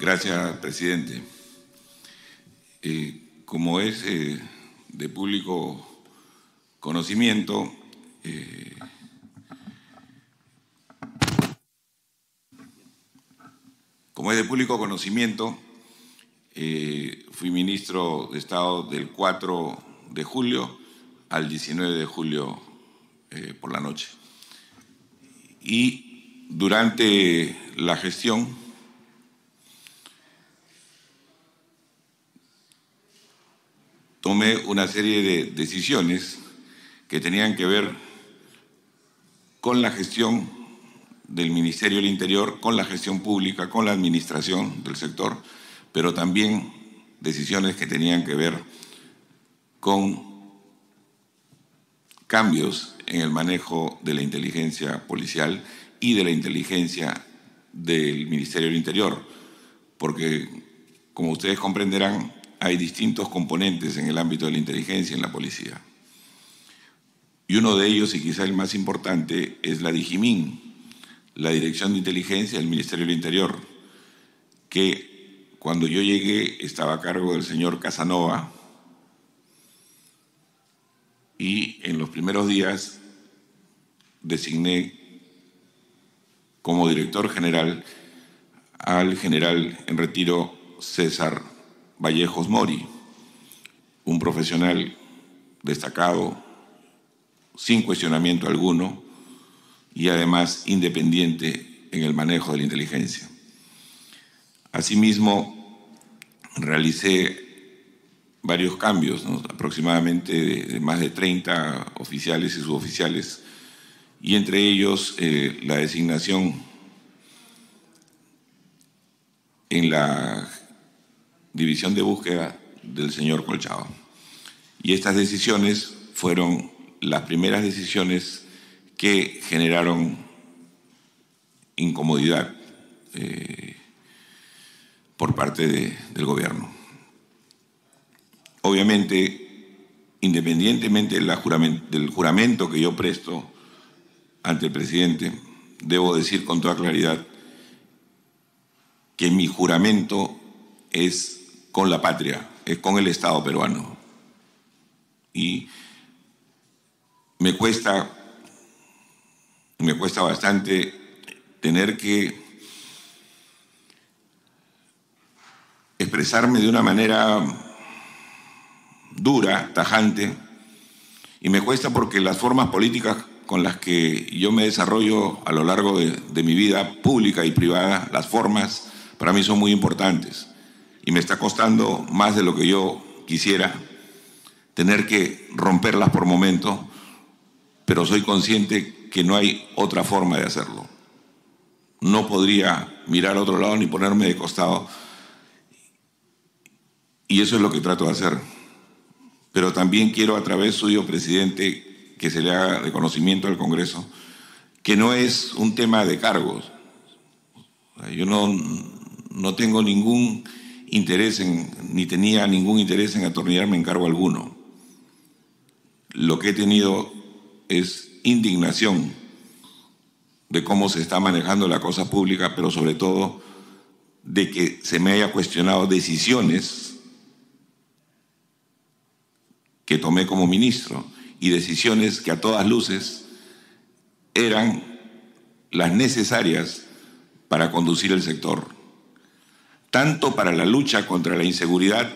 Gracias, presidente. Eh, como es eh, de público conocimiento, eh, como es de público conocimiento, fui ministro de Estado del 4 de julio al 19 de julio por la noche. Y durante la gestión tomé una serie de decisiones que tenían que ver con la gestión del Ministerio del Interior, con la gestión pública, con la administración del sector, pero también decisiones que tenían que ver con cambios en el manejo de la inteligencia policial y de la inteligencia del Ministerio del Interior, porque, como ustedes comprenderán, hay distintos componentes en el ámbito de la inteligencia en la policía. Y uno de ellos, y quizá el más importante, es la DIGIMIN, la Dirección de Inteligencia del Ministerio del Interior, que cuando yo llegué estaba a cargo del señor Casanova y en los primeros días designé como director general al general en retiro César Vallejos Mori, un profesional destacado, sin cuestionamiento alguno y además independiente en el manejo de la inteligencia. Asimismo, realicé varios cambios, aproximadamente de, más de 30 oficiales y suboficiales, y entre ellos eh, la designación en la división de búsqueda del señor Colchado. Y estas decisiones fueron las primeras decisiones que generaron incomodidad eh, por parte del gobierno. Obviamente, independientemente del juramento que yo presto ante el presidente, debo decir con toda claridad que mi juramento es con la patria, es con el Estado peruano. Y me cuesta, me cuesta bastante tener que expresarme de una manera dura, tajante, y me cuesta porque las formas políticas con las que yo me desarrollo a lo largo de, de mi vida pública y privada, las formas para mí son muy importantes y me está costando más de lo que yo quisiera tener que romperlas por momento, pero soy consciente que no hay otra forma de hacerlo. No podría mirar a otro lado ni ponerme de costado. Y eso es lo que trato de hacer. Pero también quiero a través suyo, presidente, que se le haga de conocimiento al Congreso, que no es un tema de cargos. Yo no, no tengo ningún interés en, ni tenía ningún interés en atornillarme en cargo alguno. Lo que he tenido es indignación de cómo se está manejando la cosa pública, pero sobre todo de que se me haya cuestionado decisiones que tomé como ministro y decisiones que a todas luces eran las necesarias para conducir el sector tanto para la lucha contra la inseguridad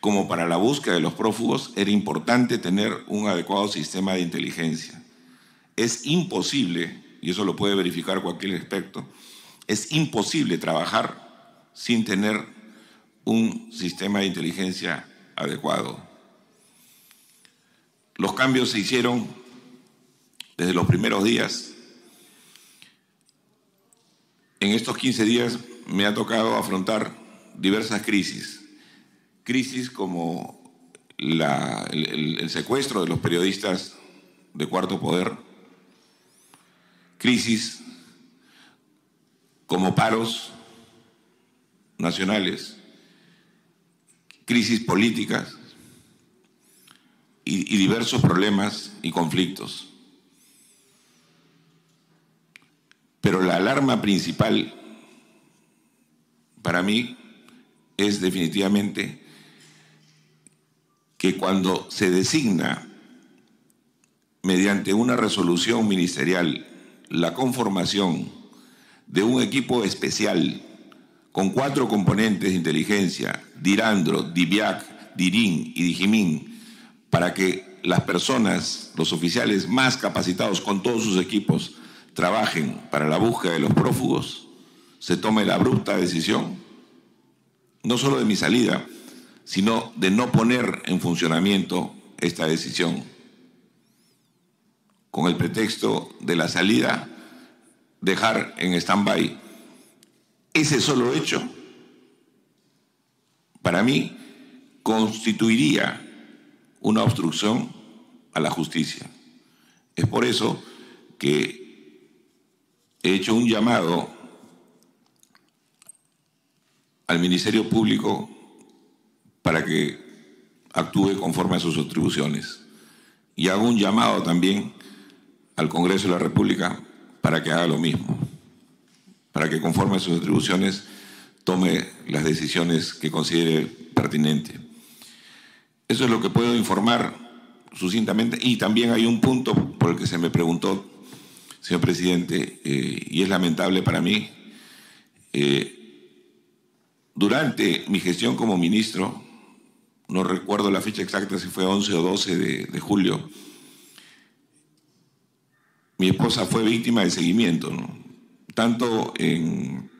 como para la búsqueda de los prófugos, era importante tener un adecuado sistema de inteligencia. Es imposible, y eso lo puede verificar cualquier experto, es imposible trabajar sin tener un sistema de inteligencia adecuado. Los cambios se hicieron desde los primeros días. En estos 15 días me ha tocado afrontar diversas crisis. Crisis como el, secuestro de los periodistas de Cuarto Poder, crisis como paros nacionales, crisis políticas y diversos problemas y conflictos. Pero la alarma principal mí es definitivamente que cuando se designa mediante una resolución ministerial la conformación de un equipo especial con cuatro componentes de inteligencia, Dirandro, Diviac, Dirin y Dijimín, para que las personas, los oficiales más capacitados con todos sus equipos, trabajen para la búsqueda de los prófugos, se tome la abrupta decisión, no solo de mi salida, sino de no poner en funcionamiento esta decisión. Con el pretexto de la salida, dejar en stand-by ese solo hecho, para mí, constituiría una obstrucción a la justicia. Es por eso que he hecho un llamado al Ministerio Público para que actúe conforme a sus atribuciones. Y hago un llamado también al Congreso de la República para que haga lo mismo, para que conforme a sus atribuciones tome las decisiones que considere pertinentes. Eso es lo que puedo informar sucintamente. Y también hay un punto por el que se me preguntó, señor presidente, eh, y es lamentable para mí. Eh, durante mi gestión como ministro, no recuerdo la fecha exacta si fue 11 o 12 de, julio, mi esposa fue víctima de seguimiento, tanto en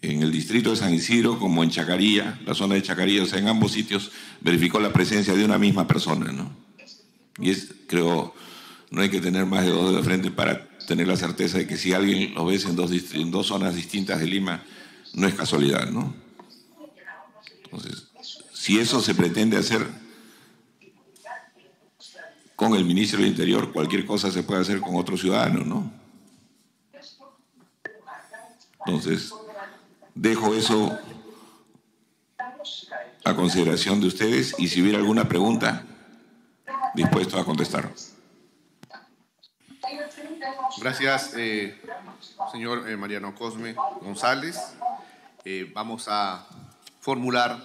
el distrito de San Isidro como en Chacaría, la zona de Chacaría, o sea, en ambos sitios verificó la presencia de una misma persona, ¿no? Y es, creo, no hay que tener más de dos de frente para tener la certeza de que si alguien lo ves en en dos zonas distintas de Lima, no es casualidad, ¿no? Entonces, si eso se pretende hacer con el ministro del Interior, cualquier cosa se puede hacer con otro ciudadano, ¿no? Entonces, Dejo eso a consideración de ustedes y si hubiera alguna pregunta, dispuesto a contestar. Gracias, eh, señor eh, Mariano Cosme González. Eh, vamos a formular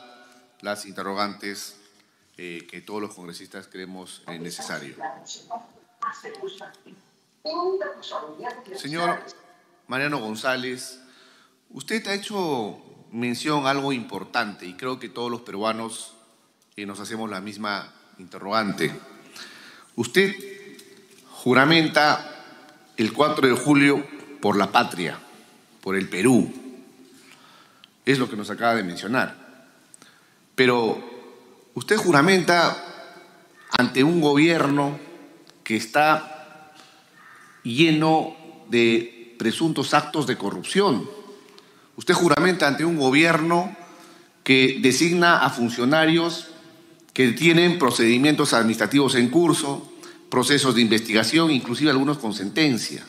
las interrogantes que todos los congresistas creemos necesario. Señor Mariano González, Usted ha hecho mención a algo importante y creo que todos los peruanos nos hacemos la misma interrogante. Usted juramenta el 4 de julio por la patria, por el Perú. Es lo que nos acaba de mencionar. Pero usted juramenta ante un gobierno que está lleno de presuntos actos de corrupción Usted juramenta ante un gobierno que designa a funcionarios que tienen procedimientos administrativos en curso, procesos de investigación, inclusive algunos con sentencia.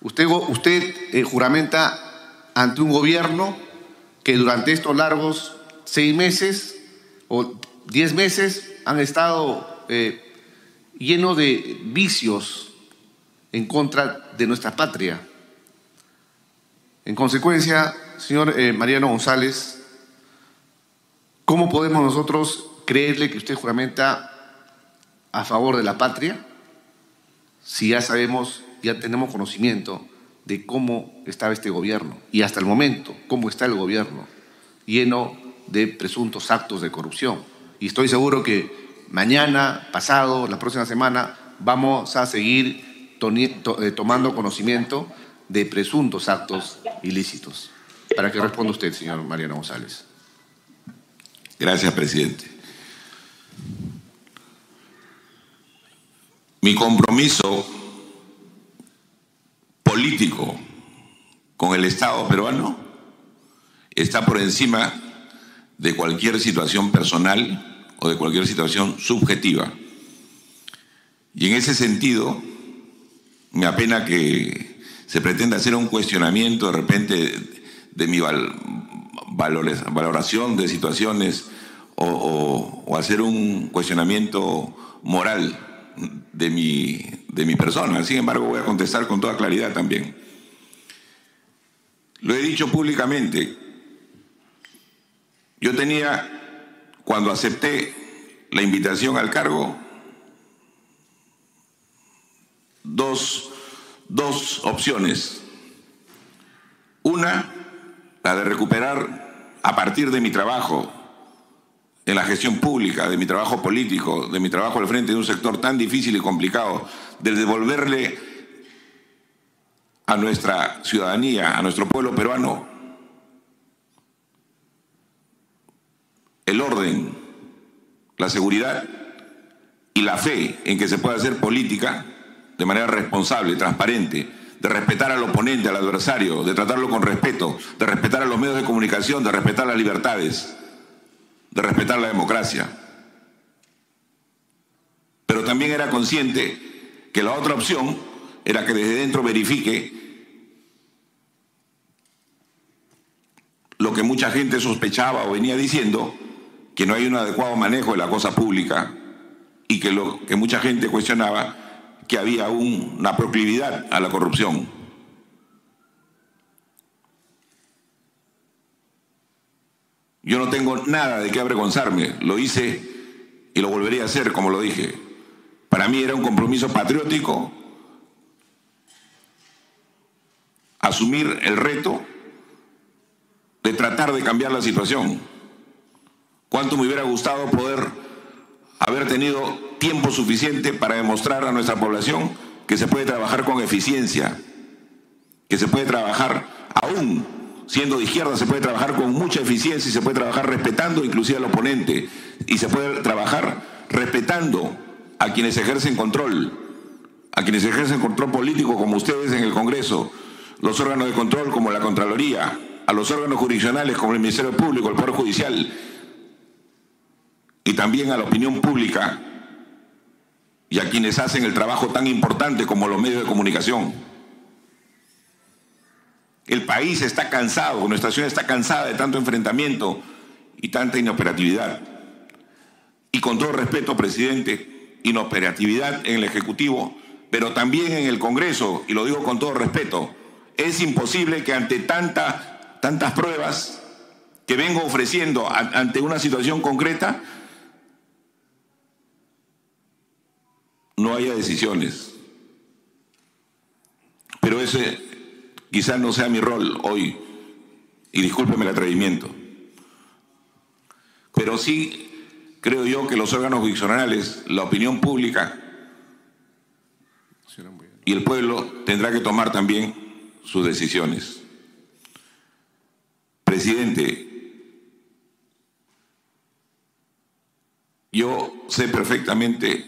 Usted, usted eh, juramenta ante un gobierno que durante estos largos seis meses o diez meses han estado eh, llenos de vicios en contra de nuestra patria. En consecuencia, señor eh, Mariano González, ¿cómo podemos nosotros creerle que usted juramenta a favor de la patria si ya sabemos, ya tenemos conocimiento de cómo estaba este gobierno y hasta el momento cómo está el gobierno lleno de presuntos actos de corrupción? Y estoy seguro que mañana, pasado, la próxima semana, vamos a seguir eh, tomando conocimiento de presuntos actos ilícitos. Para que responda usted, señor Mariano González. Gracias, presidente. Mi compromiso político con el Estado peruano está por encima de cualquier situación personal o de cualquier situación subjetiva. Y en ese sentido, me apena que se pretende hacer un cuestionamiento de repente de mi valoración de situaciones o, hacer un cuestionamiento moral de mi, de mi persona. Sin embargo, voy a contestar con toda claridad también. Lo he dicho públicamente. Yo tenía, cuando acepté la invitación al cargo, dos, dos opciones. Una, la de recuperar a partir de mi trabajo en la gestión pública, de mi trabajo político, de mi trabajo al frente de un sector tan difícil y complicado, de devolverle a nuestra ciudadanía, a nuestro pueblo peruano, el orden, la seguridad y la fe en que se puede hacer política de manera responsable, transparente, de respetar al oponente, al adversario, de tratarlo con respeto, de respetar a los medios de comunicación, de respetar las libertades de respetar la democracia. Pero también era consciente que la otra opción era que desde dentro verifique lo que mucha gente sospechaba o venía diciendo, que no hay un adecuado manejo de la cosa pública y que lo que mucha gente cuestionaba, que había una proclividad a la corrupción. Yo no tengo nada de qué avergonzarme, lo hice y lo volvería a hacer, como lo dije. Para mí era un compromiso patriótico asumir el reto de tratar de cambiar la situación. Cuánto me hubiera gustado poder haber tenido tiempo suficiente para demostrar a nuestra población que se puede trabajar con eficiencia, que se puede trabajar aún siendo de izquierda se puede trabajar con mucha eficiencia y se puede trabajar respetando inclusive al oponente y se puede trabajar respetando a quienes ejercen control, a quienes ejercen control político como ustedes en el Congreso, los órganos de control como la Contraloría, a los órganos jurisdiccionales como el Ministerio Público, el Poder Judicial y también a la opinión pública y a quienes hacen el trabajo tan importante como los medios de comunicación. El país está cansado, nuestra ciudad está cansada de tanto enfrentamiento y tanta inoperatividad. Y con todo respeto, presidente, inoperatividad en el Ejecutivo, pero también en el Congreso, y lo digo con todo respeto, es imposible que ante tanta, tantas pruebas que vengo ofreciendo ante una situación concreta, no haya decisiones. Pero ese Quizás no sea mi rol hoy, y discúlpeme el atrevimiento, pero sí creo yo que los órganos jurisdiccionales, la opinión pública y el pueblo tendrá que tomar también sus decisiones. Presidente, yo sé perfectamente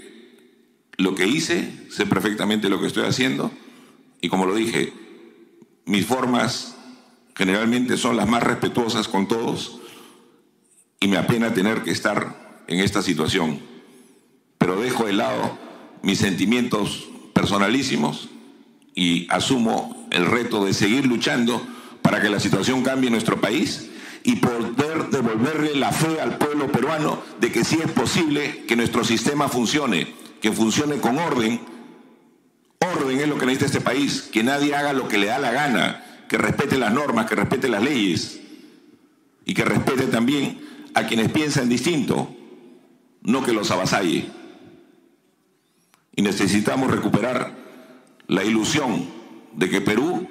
lo que hice, sé perfectamente lo que estoy haciendo y como lo dije, mis formas generalmente son las más respetuosas con todos y me apena tener que estar en esta situación. Pero dejo de lado mis sentimientos personalísimos y asumo el reto de seguir luchando para que la situación cambie en nuestro país y poder devolverle la fe al pueblo peruano de que sí es posible que nuestro sistema funcione, que funcione con orden Orden es lo que necesita este país, que nadie haga lo que le da la gana, que respete las normas, que respete las leyes y que respete también a quienes piensan distinto, no que los avasalle. Y necesitamos recuperar la ilusión de que Perú,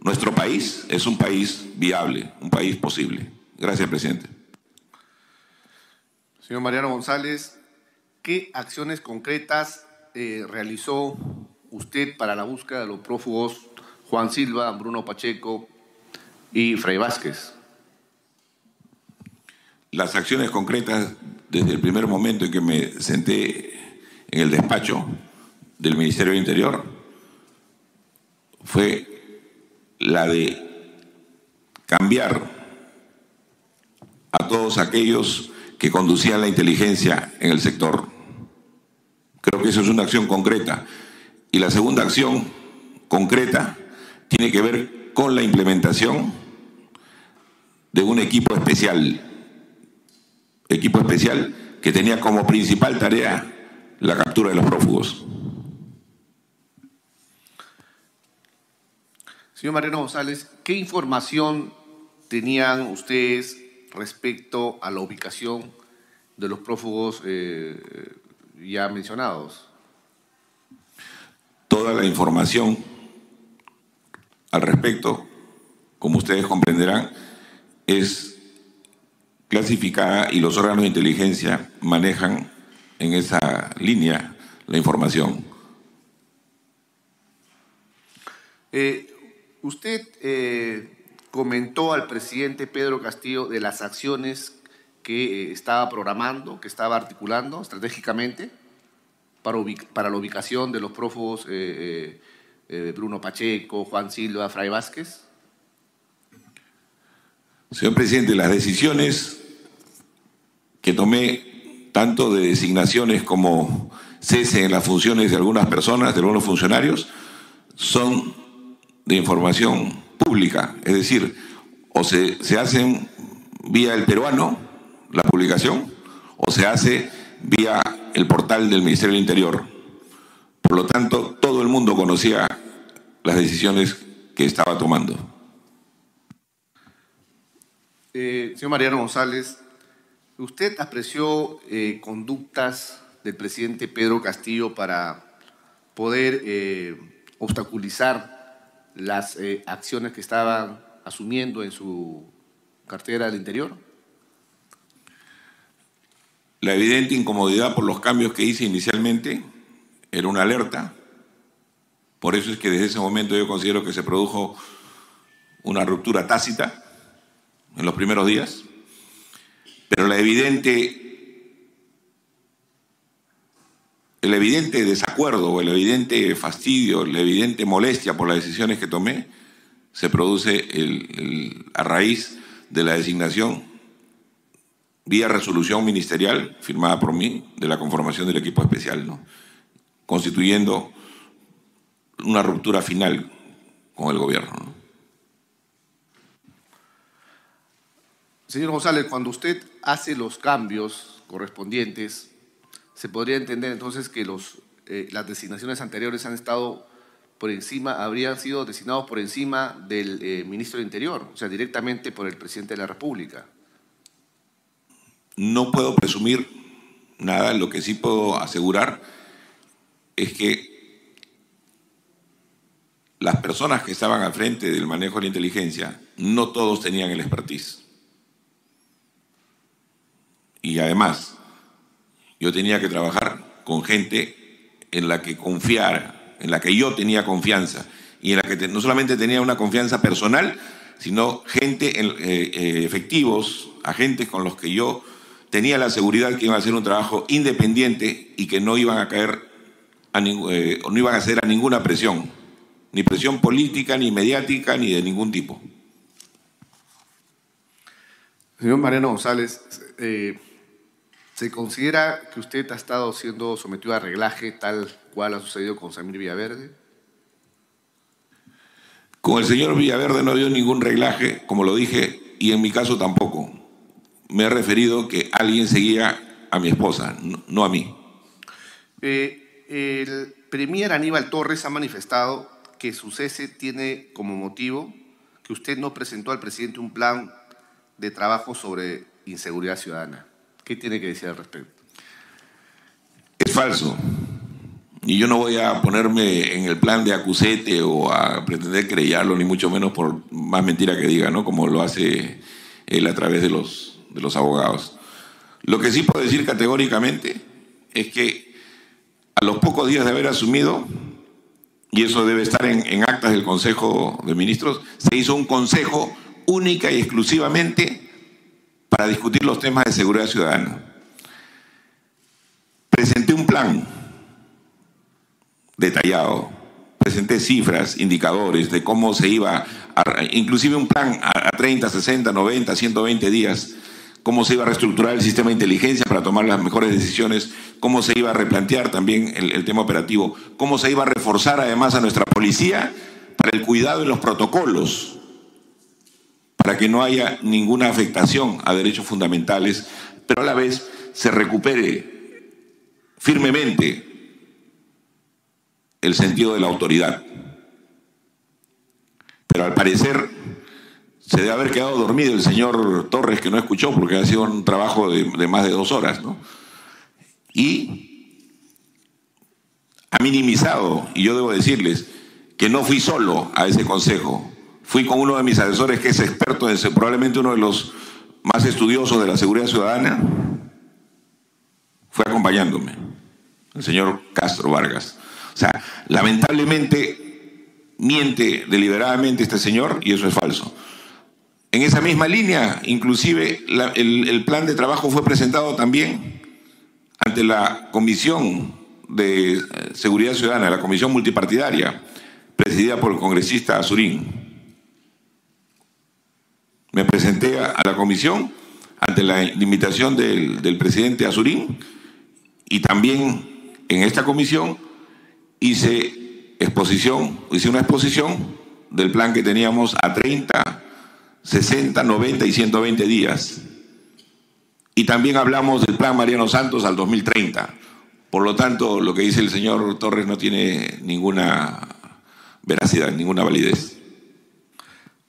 nuestro país, es un país viable, un país posible. Gracias, presidente. Señor Mariano González, ¿qué acciones concretas eh, realizó usted para la búsqueda de los prófugos Juan Silva, Bruno Pacheco y Fray Vázquez? Las acciones concretas desde el primer momento en que me senté en el despacho del Ministerio del Interior fue la de cambiar a todos aquellos que conducían la inteligencia en el sector. Creo que eso es una acción concreta. Y la segunda acción concreta tiene que ver con la implementación de un equipo especial, equipo especial que tenía como principal tarea la captura de los prófugos. Señor Mariano González, ¿qué información tenían ustedes respecto a la ubicación de los prófugos eh, ya mencionados? Toda la información al respecto, como ustedes comprenderán, es clasificada y los órganos de inteligencia manejan en esa línea la información. Eh, usted eh, comentó al presidente Pedro Castillo de las acciones que eh, estaba programando, que estaba articulando estratégicamente para, la ubicación de los prófugos Bruno Pacheco, Juan Silva, Fray Vázquez. Señor presidente, las decisiones que tomé, tanto de designaciones como cese en las funciones de algunas personas, de algunos funcionarios, son de información pública. Es decir, o se, se hacen vía el peruano, la publicación, o se hace vía el portal del Ministerio del Interior. Por lo tanto, todo el mundo conocía las decisiones que estaba tomando. Eh, señor Mariano González, ¿usted apreció eh, conductas del presidente Pedro Castillo para poder eh, obstaculizar las acciones que estaban asumiendo en su cartera del interior? La evidente incomodidad por los cambios que hice inicialmente era una alerta. Por eso es que desde ese momento yo considero que se produjo una ruptura tácita en los primeros días, pero la evidente, el evidente desacuerdo el evidente fastidio, la evidente molestia por las decisiones que tomé, se produce a raíz de la designación vía resolución ministerial firmada por mí de la conformación del equipo especial, ¿no? constituyendo una ruptura final con el gobierno. ¿no? Señor González, cuando usted hace los cambios correspondientes, se podría entender entonces que los, eh, las designaciones anteriores han estado por encima, habrían sido designados por encima del eh, ministro del Interior, o sea, directamente por el presidente de la República. No puedo presumir nada, lo que sí puedo asegurar es que las personas que estaban al frente del manejo de la inteligencia, no todos tenían el expertise. Y además, yo tenía que trabajar con gente en la que confiara, en la que yo tenía confianza y en la que no solamente tenía una confianza personal, sino gente, eh, eh, efectivos, agentes con los que yo tenía la seguridad que iban a hacer un trabajo independiente y que no iban a caer, a eh, no iban a hacer a ninguna presión, ni presión política, ni mediática, ni de ningún tipo. Señor Mariano González, ¿Se considera que usted ha estado siendo sometido a reglaje tal cual ha sucedido con Samir Villaverde? Con el señor Villaverde no ha habido ningún reglaje, como lo dije, y en mi caso tampoco. Me he referido que alguien seguía a mi esposa, no a mí. Eh, el premier Aníbal Torres ha manifestado que su cese tiene como motivo que usted no presentó al presidente un plan de trabajo sobre inseguridad ciudadana. ¿Qué tiene que decir al respecto? Es falso. Y yo no voy a ponerme en el plan de acusete o a pretender creyarlo, ni mucho menos por más mentira que diga, ¿no? Como lo hace él a través de los, de los abogados. Lo que sí puedo decir categóricamente es que a los pocos días de haber asumido, y eso debe estar en, en actas del Consejo de Ministros, se hizo un consejo única y exclusivamente para discutir los temas de seguridad ciudadana. Presenté un plan detallado, presenté cifras, indicadores de cómo se iba, a, inclusive un plan a, 30, 60, 90, 120 días, cómo se iba a reestructurar el sistema de inteligencia para tomar las mejores decisiones, cómo se iba a replantear también el, tema operativo, cómo se iba a reforzar además a nuestra policía para el cuidado de los protocolos para que no haya ninguna afectación a derechos fundamentales, pero a la vez se recupere firmemente el sentido de la autoridad. pero al parecer se debe haber quedado dormido el señor Torres, que no escuchó porque ha sido un trabajo de, más de dos horas, ¿no? Y ha minimizado, y yo debo decirles que no fui solo a ese consejo, fui con uno de mis asesores que es experto, en, probablemente uno de los más estudiosos de la seguridad ciudadana, fue acompañándome, el señor Castro Vargas. O sea, lamentablemente miente deliberadamente este señor y eso es falso. En esa misma línea, inclusive el, plan de trabajo fue presentado también ante la Comisión de Seguridad Ciudadana, la Comisión Multipartidaria, presidida por el congresista Azurín. Me presenté a la comisión ante la invitación del, del presidente Azurín y también en esta comisión hice exposición, hice una exposición del plan que teníamos a 30, 60, 90 y 120 días. Y también hablamos del plan Mariano Santos al 2030. Por lo tanto, lo que dice el señor Torres no tiene ninguna veracidad, ninguna validez.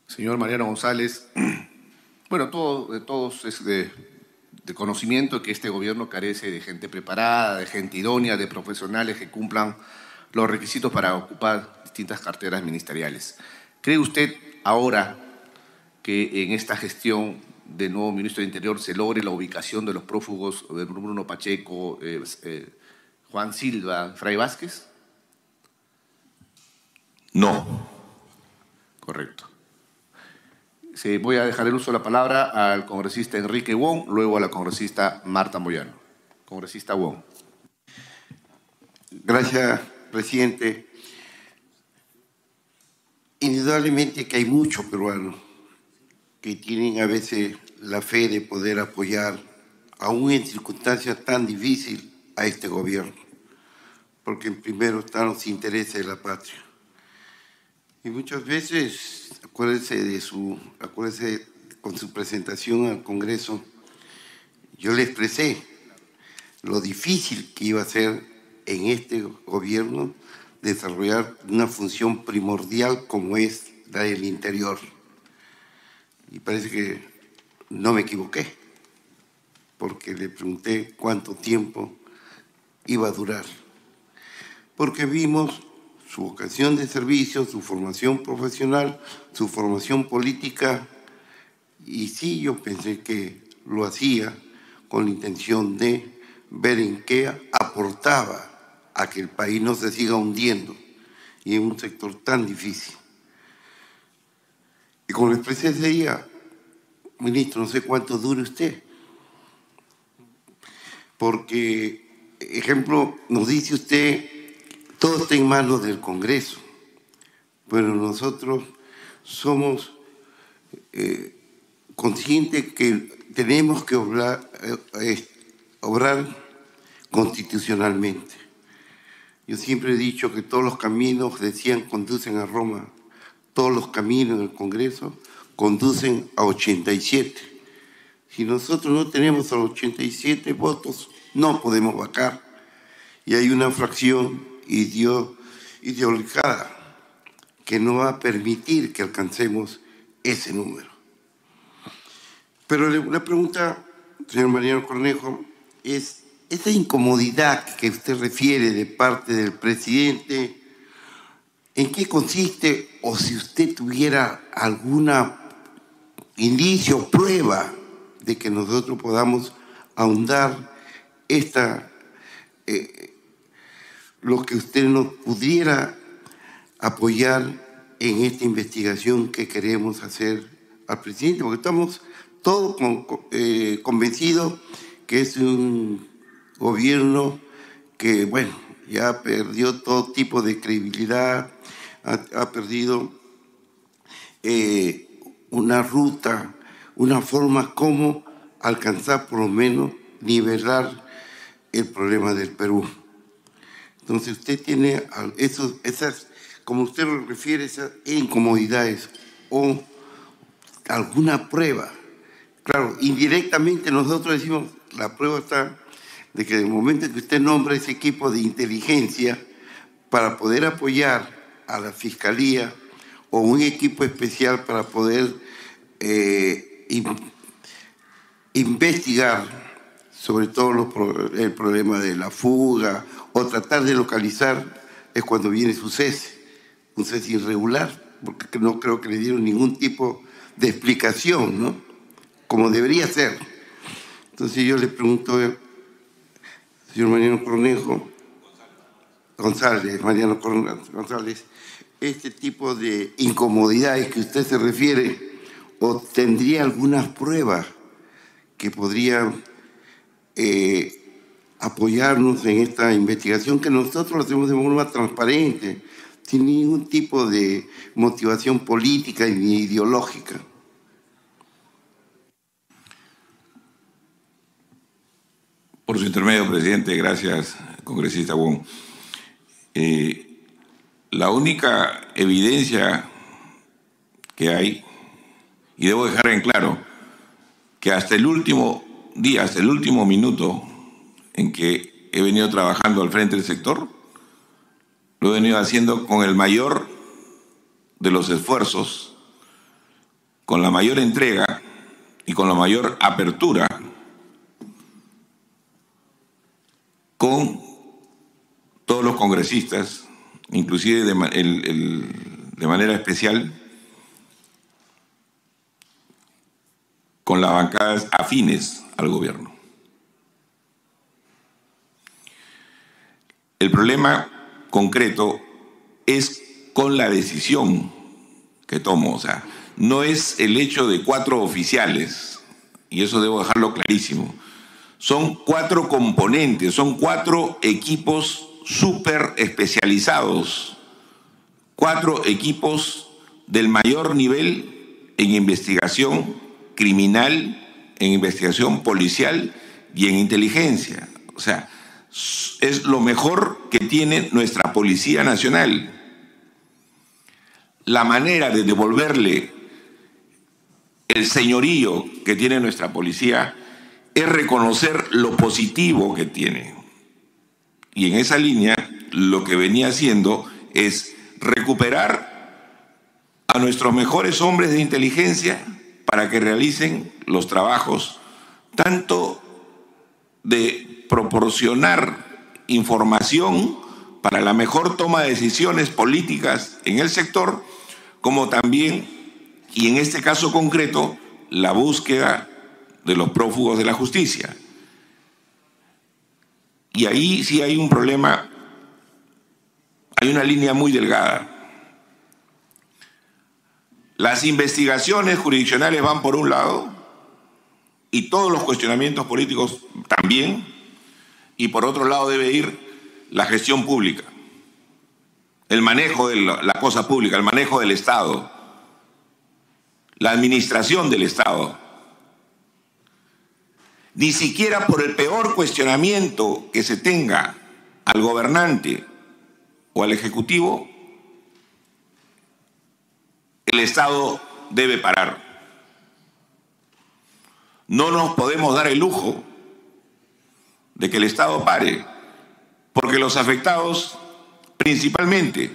Señor Mariano González, bueno, de todos es de, de conocimiento que este gobierno carece de gente preparada, de gente idónea, de profesionales que cumplan los requisitos para ocupar distintas carteras ministeriales. ¿Cree usted ahora que en esta gestión del nuevo ministro de Interior se logre la ubicación de los prófugos de Bruno Pacheco, eh, eh, Juan Silva, Fray Vázquez? No. Correcto. Sí, voy a dejar el uso de la palabra al congresista Enrique Wong, luego a la congresista Marta Moyano. Congresista Wong. Gracias, presidente. Indudablemente que hay muchos peruanos que tienen a veces la fe de poder apoyar, aún en circunstancias tan difíciles, a este gobierno, porque en primero están los intereses de la patria. Y muchas veces, acuérdese de su, acuérdese con su presentación al Congreso, yo le expresé lo difícil que iba a ser en este gobierno desarrollar una función primordial como es la del interior. Y parece que no me equivoqué, porque le pregunté cuánto tiempo iba a durar. Porque vimos su vocación de servicio, su formación profesional, su formación política, y sí yo pensé que lo hacía con la intención de ver en qué aportaba a que el país no se siga hundiendo y en un sector tan difícil. Y como le expresé ese día, ministro, no sé cuánto dure usted, porque, ejemplo, nos dice usted, todo está en manos del Congreso, pero nosotros somos eh, conscientes que tenemos que obrar, eh, obrar constitucionalmente. Yo siempre he dicho que todos los caminos, decían, conducen a Roma. Todos los caminos del Congreso conducen a 87. Si nosotros no tenemos a 87 votos, no podemos vacar. Y hay una fracción ideologizada que no va a permitir que alcancemos ese número. Pero la pregunta, señor Mariano Cornejo, es esa incomodidad que usted refiere de parte del presidente, ¿en qué consiste? O si usted tuviera alguna indicio, prueba de que nosotros podamos ahondar esta, eh, lo que usted nos pudiera apoyar en esta investigación que queremos hacer al presidente, porque estamos todos eh, convencidos que es un gobierno que, bueno, ya perdió todo tipo de credibilidad, ha, perdido eh, una ruta, una forma como alcanzar por lo menos nivelar el problema del Perú. Entonces usted tiene esos, esas, como usted lo refiere, esas incomodidades o alguna prueba. Claro, indirectamente nosotros decimos, la prueba está de que en el momento en que usted nombra ese equipo de inteligencia para poder apoyar a la Fiscalía o un equipo especial para poder eh, investigar sobre todo el problema de la fuga o tratar de localizar es cuando viene su cese, un cese irregular, porque no creo que le dieron ningún tipo de explicación, ¿no? Como debería ser. Entonces yo le pregunto al señor Mariano Cornejo, González, Mariano González, este tipo de incomodidades que usted se refiere, tendría algunas pruebas que podrían eh, apoyarnos en esta investigación que nosotros hacemos de forma transparente, sin ningún tipo de motivación política ni ideológica. Por su intermedio, presidente, gracias, congresista Wong. Eh, la única evidencia que hay, y debo dejar en claro, que hasta el último día, hasta el último minuto en que he venido trabajando al frente del sector, lo he venido haciendo con el mayor de los esfuerzos, con la mayor entrega y con la mayor apertura, con todos los congresistas, inclusive de, manera especial con las bancadas afines al gobierno. El problema concreto es con la decisión que tomo, o sea, no es el hecho de cuatro oficiales, y eso debo dejarlo clarísimo, son cuatro componentes, son cuatro equipos súper especializados, cuatro equipos del mayor nivel en investigación criminal en investigación policial y en inteligencia. O sea, es lo mejor que tiene nuestra Policía Nacional. La manera de devolverle el señorío que tiene nuestra policía es reconocer lo positivo que tiene. Y en esa línea lo que venía haciendo es recuperar a nuestros mejores hombres de inteligencia para que realicen los trabajos tanto de proporcionar información para la mejor toma de decisiones políticas en el sector, como también, y en este caso concreto, la búsqueda de los prófugos de la justicia. Y ahí sí hay un problema, hay una línea muy delgada. Las investigaciones jurisdiccionales van por un lado y todos los cuestionamientos políticos también, y por otro lado debe ir la gestión pública, el manejo de la cosa pública, el manejo del Estado, la administración del Estado. Ni siquiera por el peor cuestionamiento que se tenga al gobernante o al Ejecutivo el Estado debe parar. No nos podemos dar el lujo de que el Estado pare, porque los afectados principalmente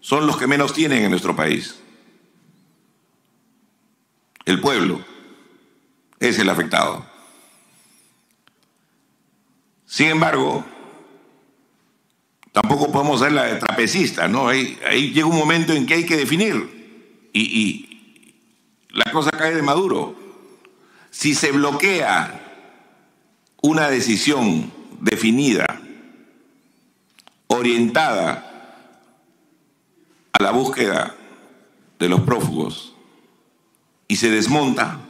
son los que menos tienen en nuestro país. El pueblo es el afectado. Sin embargo, tampoco podemos ser la de trapecista, ¿no? Ahí, llega un momento en que hay que definir y, la cosa cae de maduro. Si se bloquea una decisión definida, orientada a la búsqueda de los prófugos y se desmonta,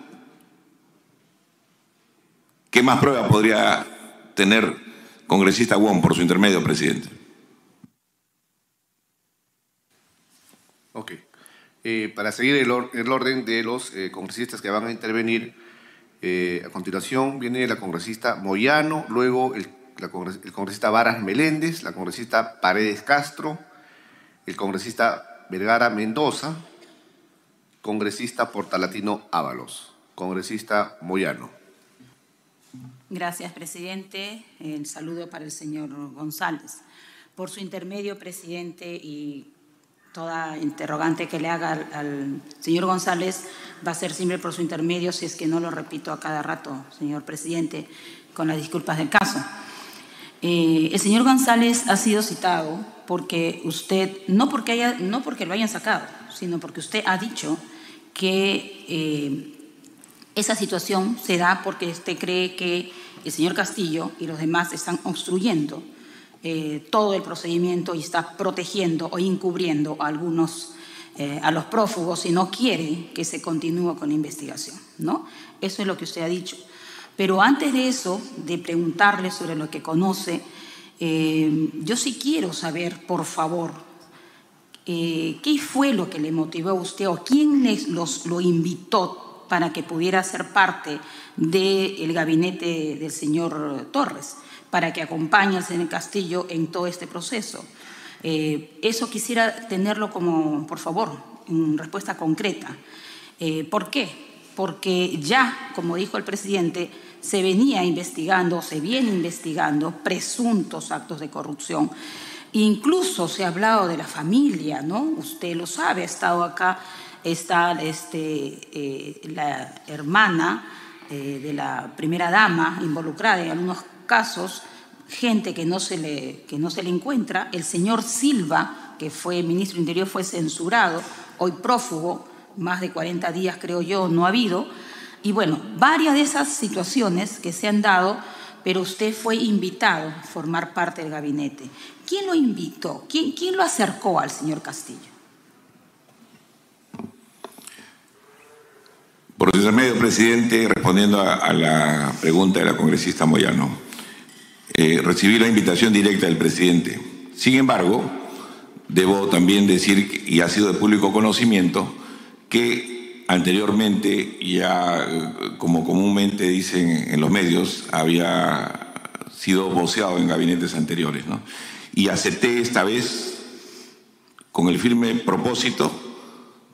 ¿qué más prueba podría tener congresista Wong por su intermedio, presidente? Ok. Eh, para seguir el, orden de los eh, congresistas que van a intervenir, eh, a continuación viene la congresista Moyano, luego el, congresista Varas Meléndez, la congresista Paredes Castro, el congresista Vergara Mendoza, congresista Portalatino Ábalos, congresista Moyano. Gracias, presidente. El saludo para el señor González. Por su intermedio, presidente, y toda interrogante que le haga al, señor González va a ser siempre por su intermedio, si es que no lo repito a cada rato, señor presidente, con las disculpas del caso. Eh, el señor González ha sido citado porque usted, no porque, haya, no porque lo hayan sacado, sino porque usted ha dicho que eh, esa situación se da porque usted cree que el señor Castillo y los demás están obstruyendo eh, todo el procedimiento y está protegiendo o encubriendo a algunos, eh, a los prófugos y no quiere que se continúe con la investigación. ¿no? Eso es lo que usted ha dicho. Pero antes de eso, de preguntarle sobre lo que conoce, eh, yo sí quiero saber, por favor, qué fue lo que le motivó a usted o quién les, lo invitó para que pudiera ser parte del gabinete del señor Torres para que acompañe al señor Castillo en todo este proceso. Eh, eso quisiera tenerlo como, por favor, en respuesta concreta. Eh, ¿Por qué? Porque ya, como dijo el presidente, se venía investigando, se viene investigando presuntos actos de corrupción. Incluso se ha hablado de la familia, ¿no? Usted lo sabe, ha estado acá, está este, eh, la hermana de la primera dama involucrada en algunos casos, gente que no se le, que no se le encuentra. El señor Silva, que fue ministro del Interior, fue censurado, hoy prófugo, más de 40 días creo yo, no ha habido. Y bueno, varias de esas situaciones que se han dado, pero usted fue invitado a formar parte del gabinete. ¿Quién lo invitó? ¿Quién, quién lo acercó al señor Castillo? Por medio presidente, respondiendo a la pregunta de la congresista Moyano. Eh, recibí la invitación directa del presidente. Sin embargo, debo también decir, y ha sido de público conocimiento, que anteriormente, ya como comúnmente dicen en los medios, había sido voceado en gabinetes anteriores. Y acepté esta vez con el firme propósito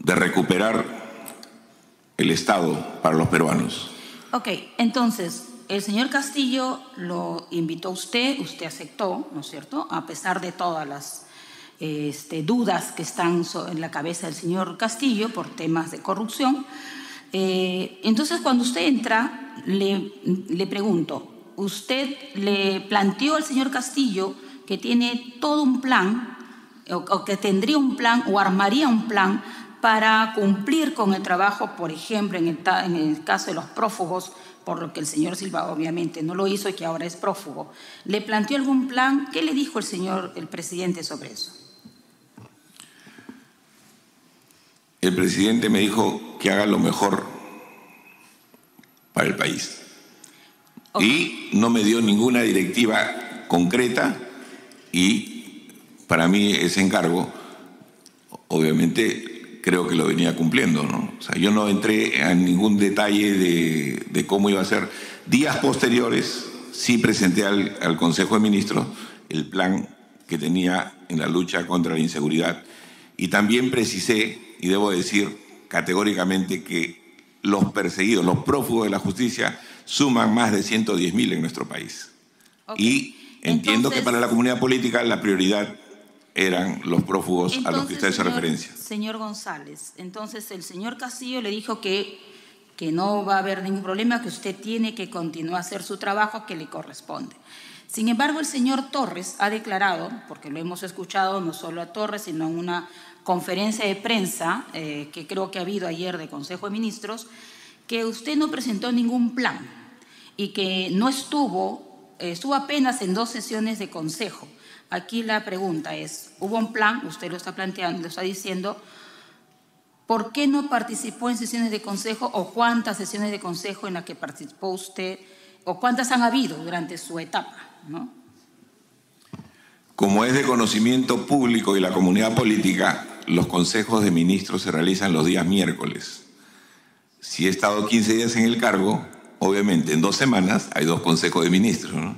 de recuperar el Estado para los peruanos. Ok, entonces, el señor Castillo lo invitó a usted, usted aceptó, ¿no es cierto? A pesar de todas las este, dudas que están en la cabeza del señor Castillo por temas de corrupción. Eh, entonces, cuando usted entra, le, le pregunto, ¿usted le planteó al señor Castillo que tiene todo un plan, o que tendría un plan, o armaría un plan para cumplir con el trabajo, por ejemplo, en el, en el caso de los prófugos, por lo que el señor Silva obviamente no lo hizo y que ahora es prófugo. ¿Le planteó algún plan? ¿Qué le dijo el señor, el presidente sobre eso? El presidente me dijo que haga lo mejor para el país. Y no me dio ninguna directiva concreta y para mí ese encargo, obviamente creo que lo venía cumpliendo. ¿no? O sea, yo no entré en ningún detalle de, cómo iba a ser. Días posteriores sí presenté al, al Consejo de Ministros el plan que tenía en la lucha contra la inseguridad y también precisé, y debo decir categóricamente, que los perseguidos, los prófugos de la justicia, suman más de 110 mil en nuestro país. Y entiendo que para la comunidad política la prioridad eran los prófugos a los que usted hace referencia. Señor González, entonces el señor Castillo le dijo que, que no va a haber ningún problema, que usted tiene que continuar a hacer su trabajo que le corresponde. Sin embargo, el señor Torres ha declarado, porque lo hemos escuchado no solo a Torres, sino en una conferencia de prensa eh, que creo que ha habido ayer de Consejo de Ministros, que usted no presentó ningún plan y que no estuvo, estuvo apenas en dos sesiones de consejo Aquí la pregunta es, hubo un plan, usted lo está planteando, lo está diciendo, ¿por qué no participó en sesiones de consejo o cuántas sesiones de consejo en las que participó usted o cuántas han habido durante su etapa? Como es de conocimiento público y la comunidad política, los consejos de ministros se realizan los días miércoles. Si he estado 15 días en el cargo, obviamente en dos semanas hay dos consejos de ministros. ¿no?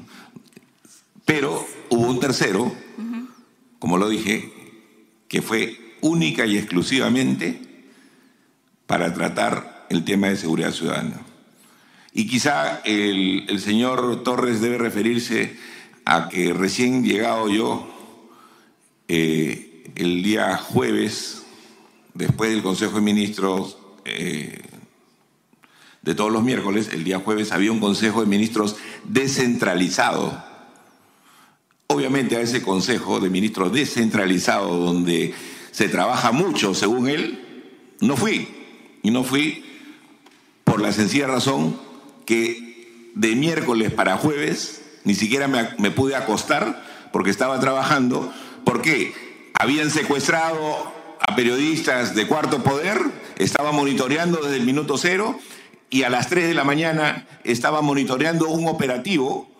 Pero hubo un tercero, como lo dije, que fue única y exclusivamente para tratar el tema de seguridad ciudadana. Y quizá el, señor Torres debe referirse a que recién llegado yo, eh, el día jueves, después del Consejo de Ministros eh, de todos los miércoles, el día jueves había un Consejo de Ministros descentralizado. Obviamente a ese Consejo de Ministros descentralizado, donde se trabaja mucho, según él, no fui. Y no fui por la sencilla razón que de miércoles para jueves ni siquiera me, pude acostar porque estaba trabajando. ¿Por qué? Habían secuestrado a periodistas de cuarto poder, estaba monitoreando desde el minuto cero y a las 3 de la mañana estaba monitoreando un operativo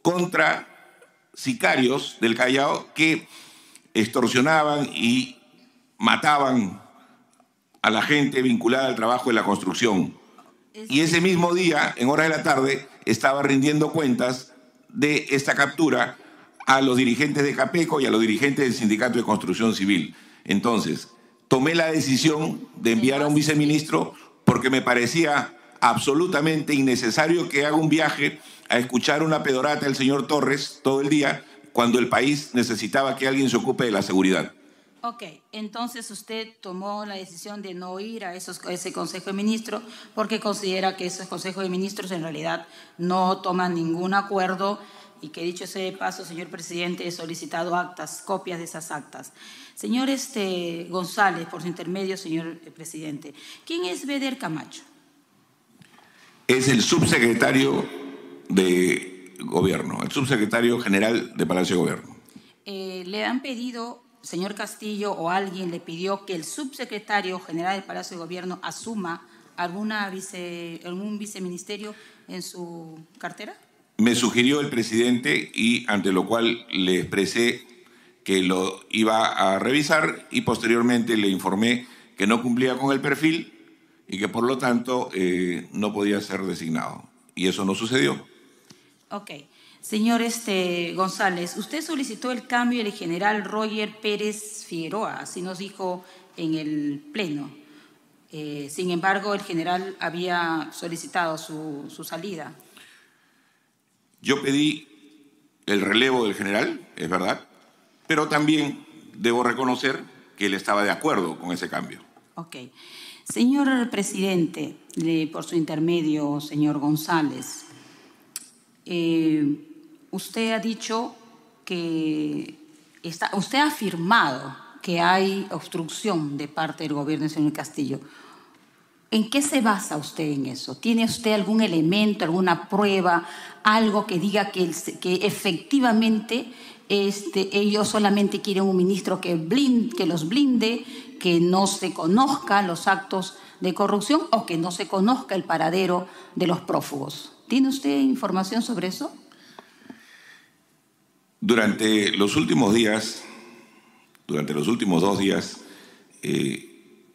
contra sicarios del Callao que extorsionaban y mataban a la gente vinculada al trabajo de la construcción. Y ese mismo día, en hora de la tarde, estaba rindiendo cuentas de esta captura a los dirigentes de Capeco y a los dirigentes del Sindicato de Construcción Civil. Entonces, tomé la decisión de enviar a un viceministro porque me parecía absolutamente innecesario que haga un viaje a escuchar una pedorata del señor Torres todo el día cuando el país necesitaba que alguien se ocupe de la seguridad. Ok, entonces usted tomó la decisión de no ir a, esos, ese Consejo de Ministros porque considera que esos Consejos de Ministros en realidad no toman ningún acuerdo y que dicho ese paso, señor presidente, he solicitado actas, copias de esas actas. Señor este, González, por su intermedio, señor presidente, ¿quién es Beder Camacho? Es el subsecretario de Gobierno, el subsecretario general de Palacio de Gobierno. Eh, le han pedido señor Castillo o alguien le pidió que el subsecretario general del Palacio de Gobierno asuma alguna vice, algún viceministerio en su cartera? Me sugirió el presidente y ante lo cual le expresé que lo iba a revisar y posteriormente le informé que no cumplía con el perfil y que por lo tanto eh, no podía ser designado. Y eso no sucedió. Ok. Señor este, González, usted solicitó el cambio del general Roger Pérez Figueroa, así nos dijo en el Pleno. Eh, sin embargo, el general había solicitado su, su salida. Yo pedí el relevo del general, es verdad, pero también debo reconocer que él estaba de acuerdo con ese cambio. Ok. Señor presidente, por su intermedio, señor González, eh, usted ha dicho que está, usted ha afirmado que hay obstrucción de parte del gobierno señor Castillo. ¿En qué se basa usted en eso? ¿Tiene usted algún elemento, alguna prueba, algo que diga que, que efectivamente este, ellos solamente quieren un ministro que, que los blinde, que no se conozcan los actos de corrupción o que no se conozca el paradero de los prófugos? ¿Tiene usted información sobre eso? Durante los últimos días, durante los últimos dos días, eh,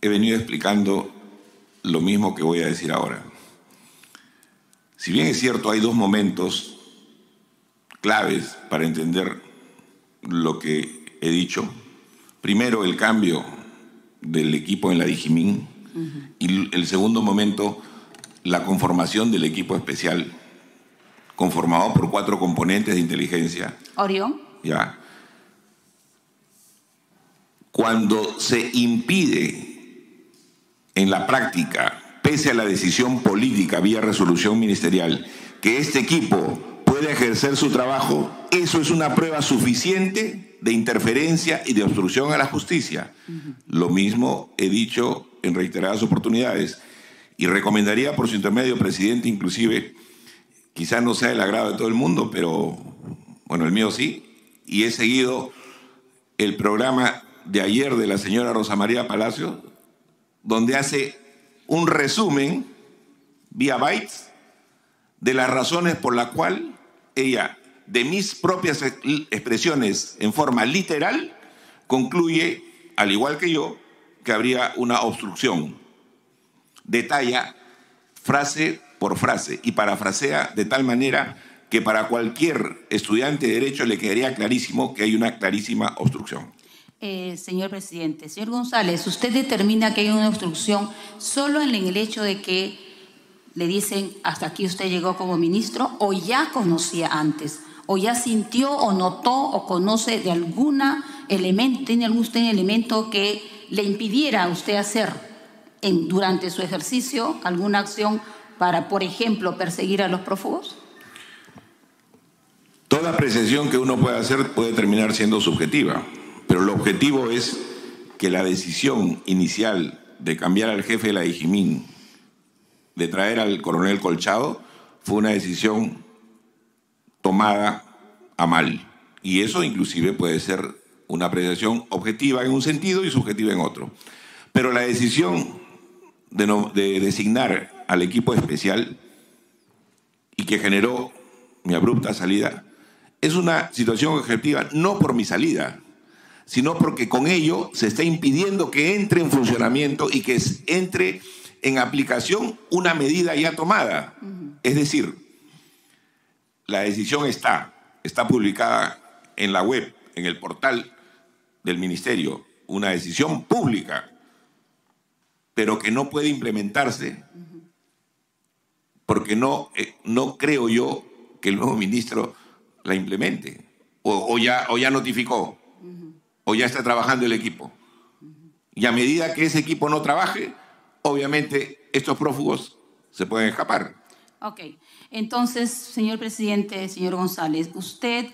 he venido explicando lo mismo que voy a decir ahora. Si bien es cierto, hay dos momentos claves para entender lo que he dicho. Primero, el cambio del equipo en la Dijimín y el segundo momento, la conformación del equipo especial conformado por cuatro componentes de inteligencia. Orión. Ya. Cuando se impide en la práctica, pese a la decisión política vía resolución ministerial, que este equipo pueda ejercer su trabajo, eso es una prueba suficiente de interferencia y de obstrucción a la justicia. Lo mismo he dicho en reiteradas oportunidades y recomendaría por su intermedio, presidente, inclusive, Quizás no sea el agrado de todo el mundo, pero bueno, el mío sí. Y he seguido el programa de ayer de la señora Rosa María Palacio, donde hace un resumen vía bytes de las razones por las cuales ella, de mis propias expresiones en forma literal, concluye, al igual que yo, que habría una obstrucción. Detalla frase por frase y parafrasea de tal manera que para cualquier estudiante de derecho le quedaría clarísimo que hay una clarísima obstrucción. Eh, señor presidente, señor González, usted determina que hay una obstrucción solo en el hecho de que le dicen hasta aquí usted llegó como ministro o ya conocía antes o ya sintió o notó o conoce de alguna elemento, tiene algún usted elemento que le impidiera a usted hacer en, durante su ejercicio alguna acción para, por ejemplo, perseguir a los prófugos? Toda apreciación que uno pueda hacer puede terminar siendo subjetiva, pero el objetivo es que la decisión inicial de cambiar al jefe de la Dijimín, de traer al coronel Colchado, fue una decisión tomada a mal. Y eso inclusive puede ser una apreciación objetiva en un sentido y subjetiva en otro. Pero la decisión de, de designar al equipo especial y que generó mi abrupta salida es una situación objetiva no por mi salida, sino porque con ello se está impidiendo que entre en funcionamiento y que entre en aplicación una medida ya tomada. Es decir, la decisión está, está publicada en la web, en el portal del ministerio, una decisión pública, pero que no puede implementarse porque no, eh, no creo yo que el nuevo ministro la implemente o, ya, o ya notificó o ya está trabajando el equipo. Y a medida que ese equipo no trabaje, obviamente estos prófugos se pueden escapar. Ok, entonces, señor presidente, señor González, usted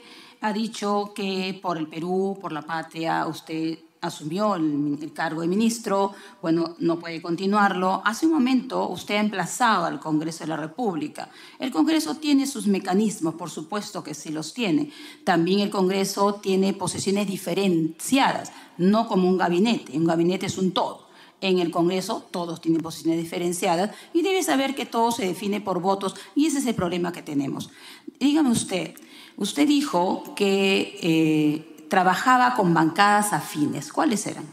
ha dicho que por el Perú, por la patria, usted asumió el, cargo de ministro, bueno, no puede continuarlo. Hace un momento usted ha emplazado al Congreso de la República. El Congreso tiene sus mecanismos, por supuesto que sí los tiene. También el Congreso tiene posiciones diferenciadas, no como un gabinete. Un gabinete es un todo. En el Congreso todos tienen posiciones diferenciadas y debe saber que todo se define por votos y ese es el problema que tenemos. Dígame usted, usted dijo que... Eh, trabajaba con bancadas afines. ¿Cuáles eran?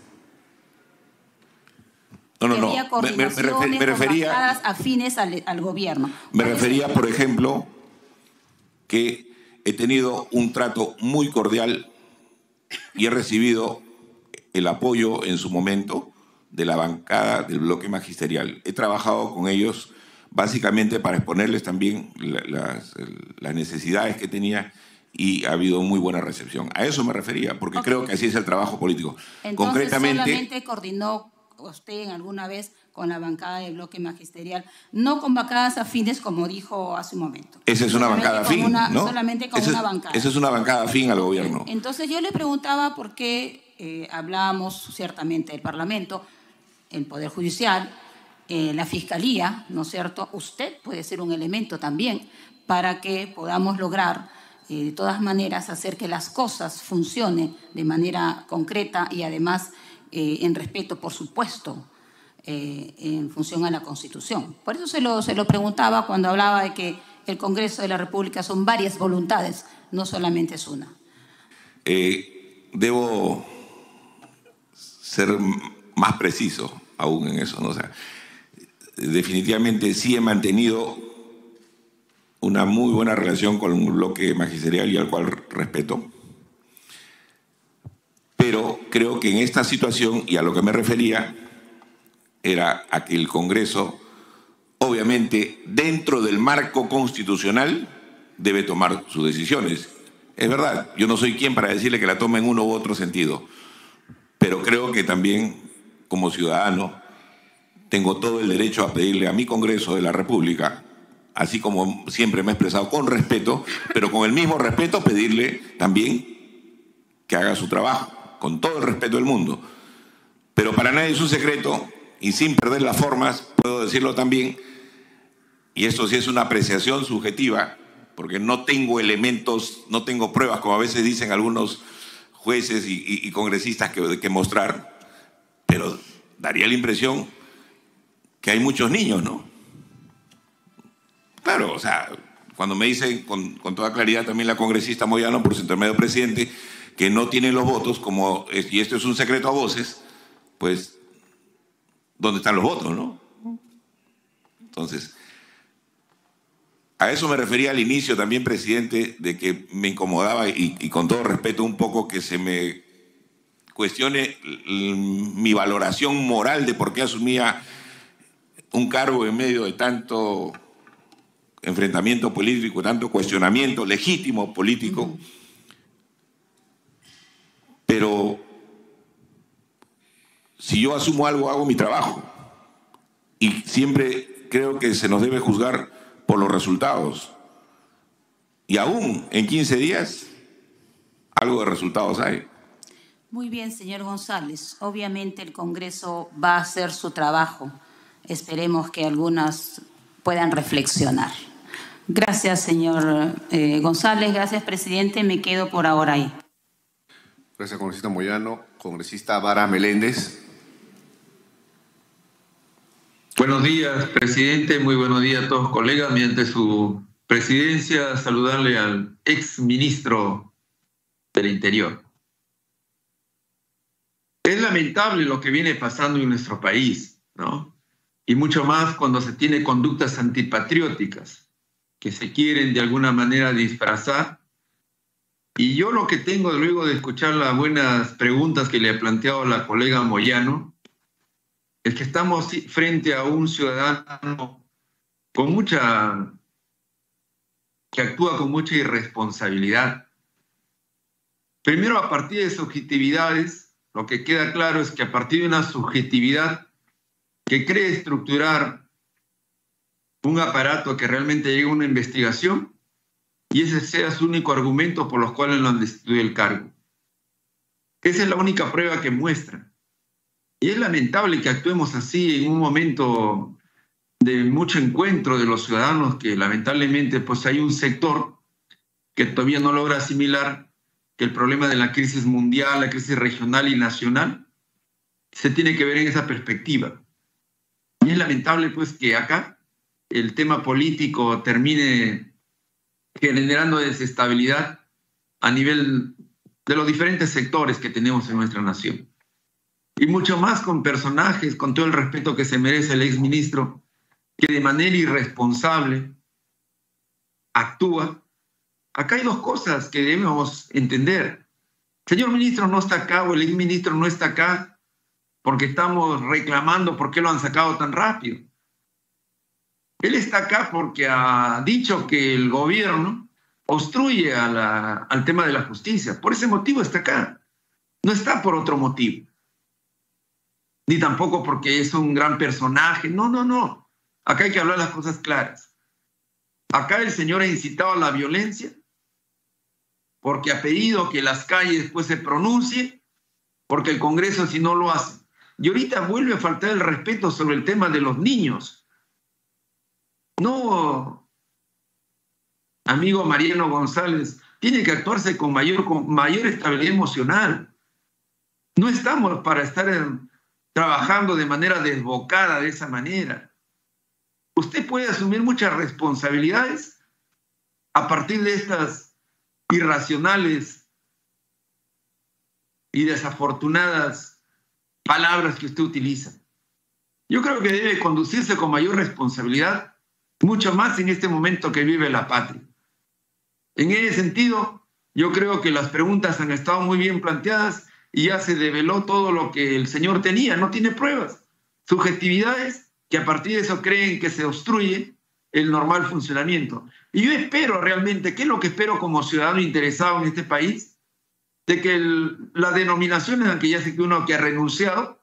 No, no, no. Me, refería. bancadas afines al, gobierno. Me refería, por ejemplo, que he tenido un trato muy cordial y he recibido el apoyo en su momento de la bancada del bloque magisterial. He trabajado con ellos básicamente para exponerles también las, las necesidades que tenía y ha habido muy buena recepción. A eso me refería, porque creo que así es el trabajo político. Entonces, Concretamente, solamente coordinó usted en alguna vez con la bancada del bloque magisterial, no con bancadas afines, como dijo hace un momento. Esa es una bancada afín, ¿no? Solamente con una bancada. Esa es una bancada afín al gobierno. Entonces yo le preguntaba por qué eh, hablábamos ciertamente del Parlamento, el Poder Judicial, eh, la Fiscalía, ¿no es cierto? Usted puede ser un elemento también para que podamos lograr eh, de todas maneras hacer que las cosas funcionen de manera concreta y además eh, en respeto, por supuesto, eh, en función a la Constitución. Por eso se lo, se lo preguntaba cuando hablaba de que el Congreso de la República son varias voluntades, no solamente es una. debo ser más preciso aún en eso, ¿no? sea, definitivamente sí he mantenido una muy buena relación con un bloque magisterial y al cual respeto. Pero creo que en esta situación, y a lo que me refería, era a que el Congreso, obviamente, dentro del marco constitucional, debe tomar sus decisiones. Es verdad, yo no soy quien para decirle que la tome en uno u otro sentido, pero creo que también, como ciudadano, tengo todo el derecho a pedirle a mi Congreso de la República así como siempre me he expresado con respeto, pero con el mismo respeto pedirle también que haga su trabajo, con todo el respeto del mundo. Pero para nadie es un secreto, y sin perder las formas, puedo decirlo también, y esto sí es una apreciación subjetiva, porque no tengo elementos, no tengo pruebas, como a veces dicen algunos jueces y, congresistas que, que mostrar, pero daría la impresión que hay muchos niños, ¿no? Claro, o sea, cuando me dicen con, toda claridad también la congresista Moyano, por su intermedio presidente, que no tiene los votos, como, y esto es un secreto a voces, pues, ¿dónde están los votos, no? Entonces, a eso me refería al inicio también, presidente, de que me incomodaba y con todo respeto un poco que se me cuestione mi valoración moral de por qué asumía un cargo en medio de tanto enfrentamiento político, tanto cuestionamiento legítimo político. pero si yo asumo algo, hago mi trabajo. Y siempre creo que se nos debe juzgar por los resultados. Y aún en 15 días, algo de resultados hay. Muy bien, señor González. Obviamente el Congreso va a hacer su trabajo. Esperemos que algunas puedan reflexionar. Gracias, señor eh, González. Gracias, presidente. Me quedo por ahora ahí. Gracias, congresista Moyano. Congresista Vara Meléndez. Buenos días, presidente. Muy buenos días a todos, colegas. Mediante su presidencia, saludarle al ex ministro del Interior. Es lamentable lo que viene pasando en nuestro país, ¿no? Y mucho más cuando se tiene conductas antipatrióticas que se quieren de alguna manera disfrazar. Y yo lo que tengo luego de escuchar las buenas preguntas que le ha planteado la colega Moyano, es que estamos frente a un ciudadano con mucha, que actúa con mucha irresponsabilidad. Primero, a partir de subjetividades, lo que queda claro es que a partir de una subjetividad que cree estructurar un aparato que realmente llegue a una investigación y ese sea su único argumento por los cuales lo han destituido el cargo. Esa es la única prueba que muestra. Y es lamentable que actuemos así en un momento de mucho encuentro de los ciudadanos que lamentablemente pues hay un sector que todavía no logra asimilar que el problema de la crisis mundial, la crisis regional y nacional se tiene que ver en esa perspectiva. Y es lamentable pues que acá el tema político termine generando desestabilidad a nivel de los diferentes sectores que tenemos en nuestra nación. Y mucho más con personajes, con todo el respeto que se merece el exministro, que de manera irresponsable actúa. Acá hay dos cosas que debemos entender. Señor ministro no está acá o el exministro no está acá porque estamos reclamando por qué lo han sacado tan rápido. Él está acá porque ha dicho que el gobierno obstruye al tema de la justicia. Por ese motivo está acá. No está por otro motivo. Ni tampoco porque es un gran personaje. No, no, no. Acá hay que hablar las cosas claras. Acá el señor ha incitado a la violencia porque ha pedido que las calles después se pronuncie, porque el Congreso si no lo hace. Y ahorita vuelve a faltar el respeto sobre el tema de los niños no, amigo Mariano González, tiene que actuarse con mayor, con mayor estabilidad emocional. No estamos para estar trabajando de manera desbocada de esa manera. Usted puede asumir muchas responsabilidades a partir de estas irracionales y desafortunadas palabras que usted utiliza. Yo creo que debe conducirse con mayor responsabilidad mucho más en este momento que vive la patria. En ese sentido, yo creo que las preguntas han estado muy bien planteadas y ya se develó todo lo que el señor tenía, no tiene pruebas, subjetividades que a partir de eso creen que se obstruye el normal funcionamiento. Y yo espero realmente, ¿qué es lo que espero como ciudadano interesado en este país? De que las denominaciones en que ya sé que uno que ha renunciado,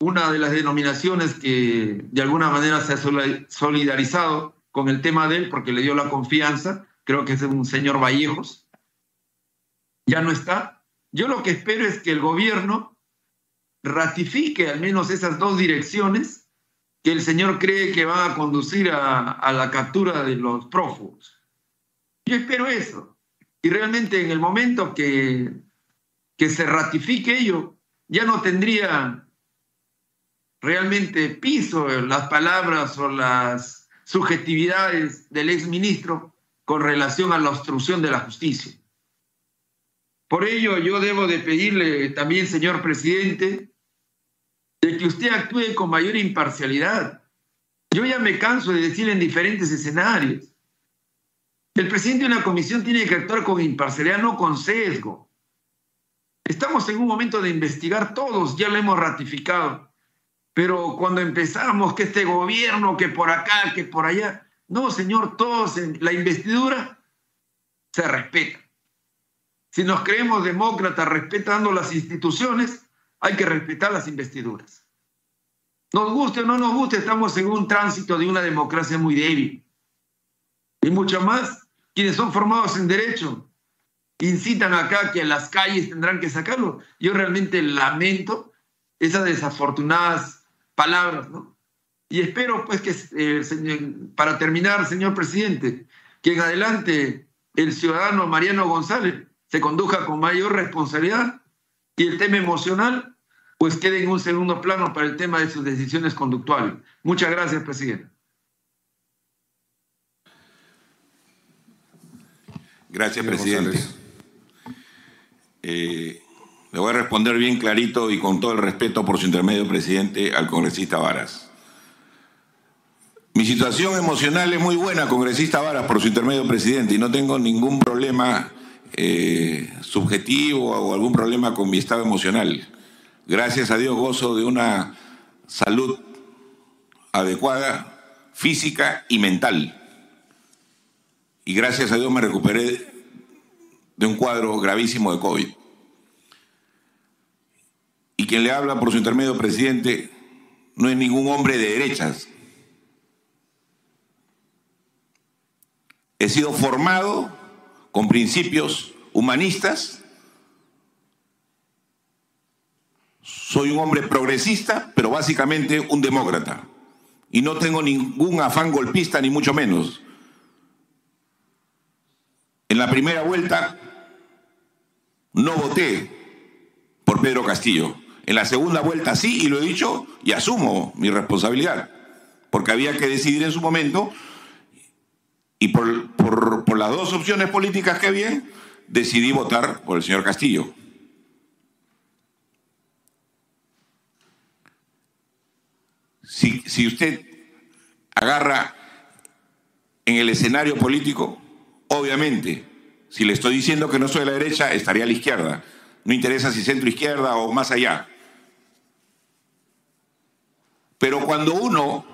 una de las denominaciones que de alguna manera se ha solidarizado con el tema de él porque le dio la confianza, creo que es un señor Vallejos, ya no está. Yo lo que espero es que el gobierno ratifique al menos esas dos direcciones que el señor cree que van a conducir a, a la captura de los prófugos. Yo espero eso. Y realmente en el momento que, que se ratifique ello, ya no tendría realmente piso las palabras o las subjetividades del exministro con relación a la obstrucción de la justicia. Por ello, yo debo de pedirle también, señor presidente, de que usted actúe con mayor imparcialidad. Yo ya me canso de decir en diferentes escenarios. El presidente de una comisión tiene que actuar con imparcialidad, no con sesgo. Estamos en un momento de investigar todos, ya lo hemos ratificado. Pero cuando empezamos que este gobierno, que por acá, que por allá, no, señor, todos la investidura se respeta. Si nos creemos demócratas respetando las instituciones, hay que respetar las investiduras. Nos guste o no nos guste, estamos en un tránsito de una democracia muy débil. Y mucho más, quienes son formados en derecho, incitan acá que las calles tendrán que sacarlo. Yo realmente lamento esas desafortunadas palabras, ¿no? Y espero, pues, que eh, para terminar, señor presidente, que en adelante el ciudadano Mariano González se conduja con mayor responsabilidad y el tema emocional, pues, quede en un segundo plano para el tema de sus decisiones conductuales. Muchas gracias, presidente. Gracias, presidente. Eh, le voy a responder bien clarito y con todo el respeto por su intermedio, presidente, al congresista Varas. Mi situación emocional es muy buena, congresista Varas, por su intermedio, presidente, y no tengo ningún problema eh, subjetivo o algún problema con mi estado emocional. Gracias a Dios gozo de una salud adecuada, física y mental. Y gracias a Dios me recuperé de un cuadro gravísimo de COVID. Y quien le habla por su intermedio, presidente, no es ningún hombre de derechas. He sido formado con principios humanistas. Soy un hombre progresista, pero básicamente un demócrata. Y no tengo ningún afán golpista, ni mucho menos. En la primera vuelta no voté por Pedro Castillo. En la segunda vuelta sí, y lo he dicho, y asumo mi responsabilidad, porque había que decidir en su momento, y por, las dos opciones políticas que había, decidí votar por el señor Castillo. Si, si usted agarra en el escenario político, obviamente si le estoy diciendo que no soy de la derecha, estaría a la izquierda. No interesa si centro izquierda o más allá. Pero cuando uno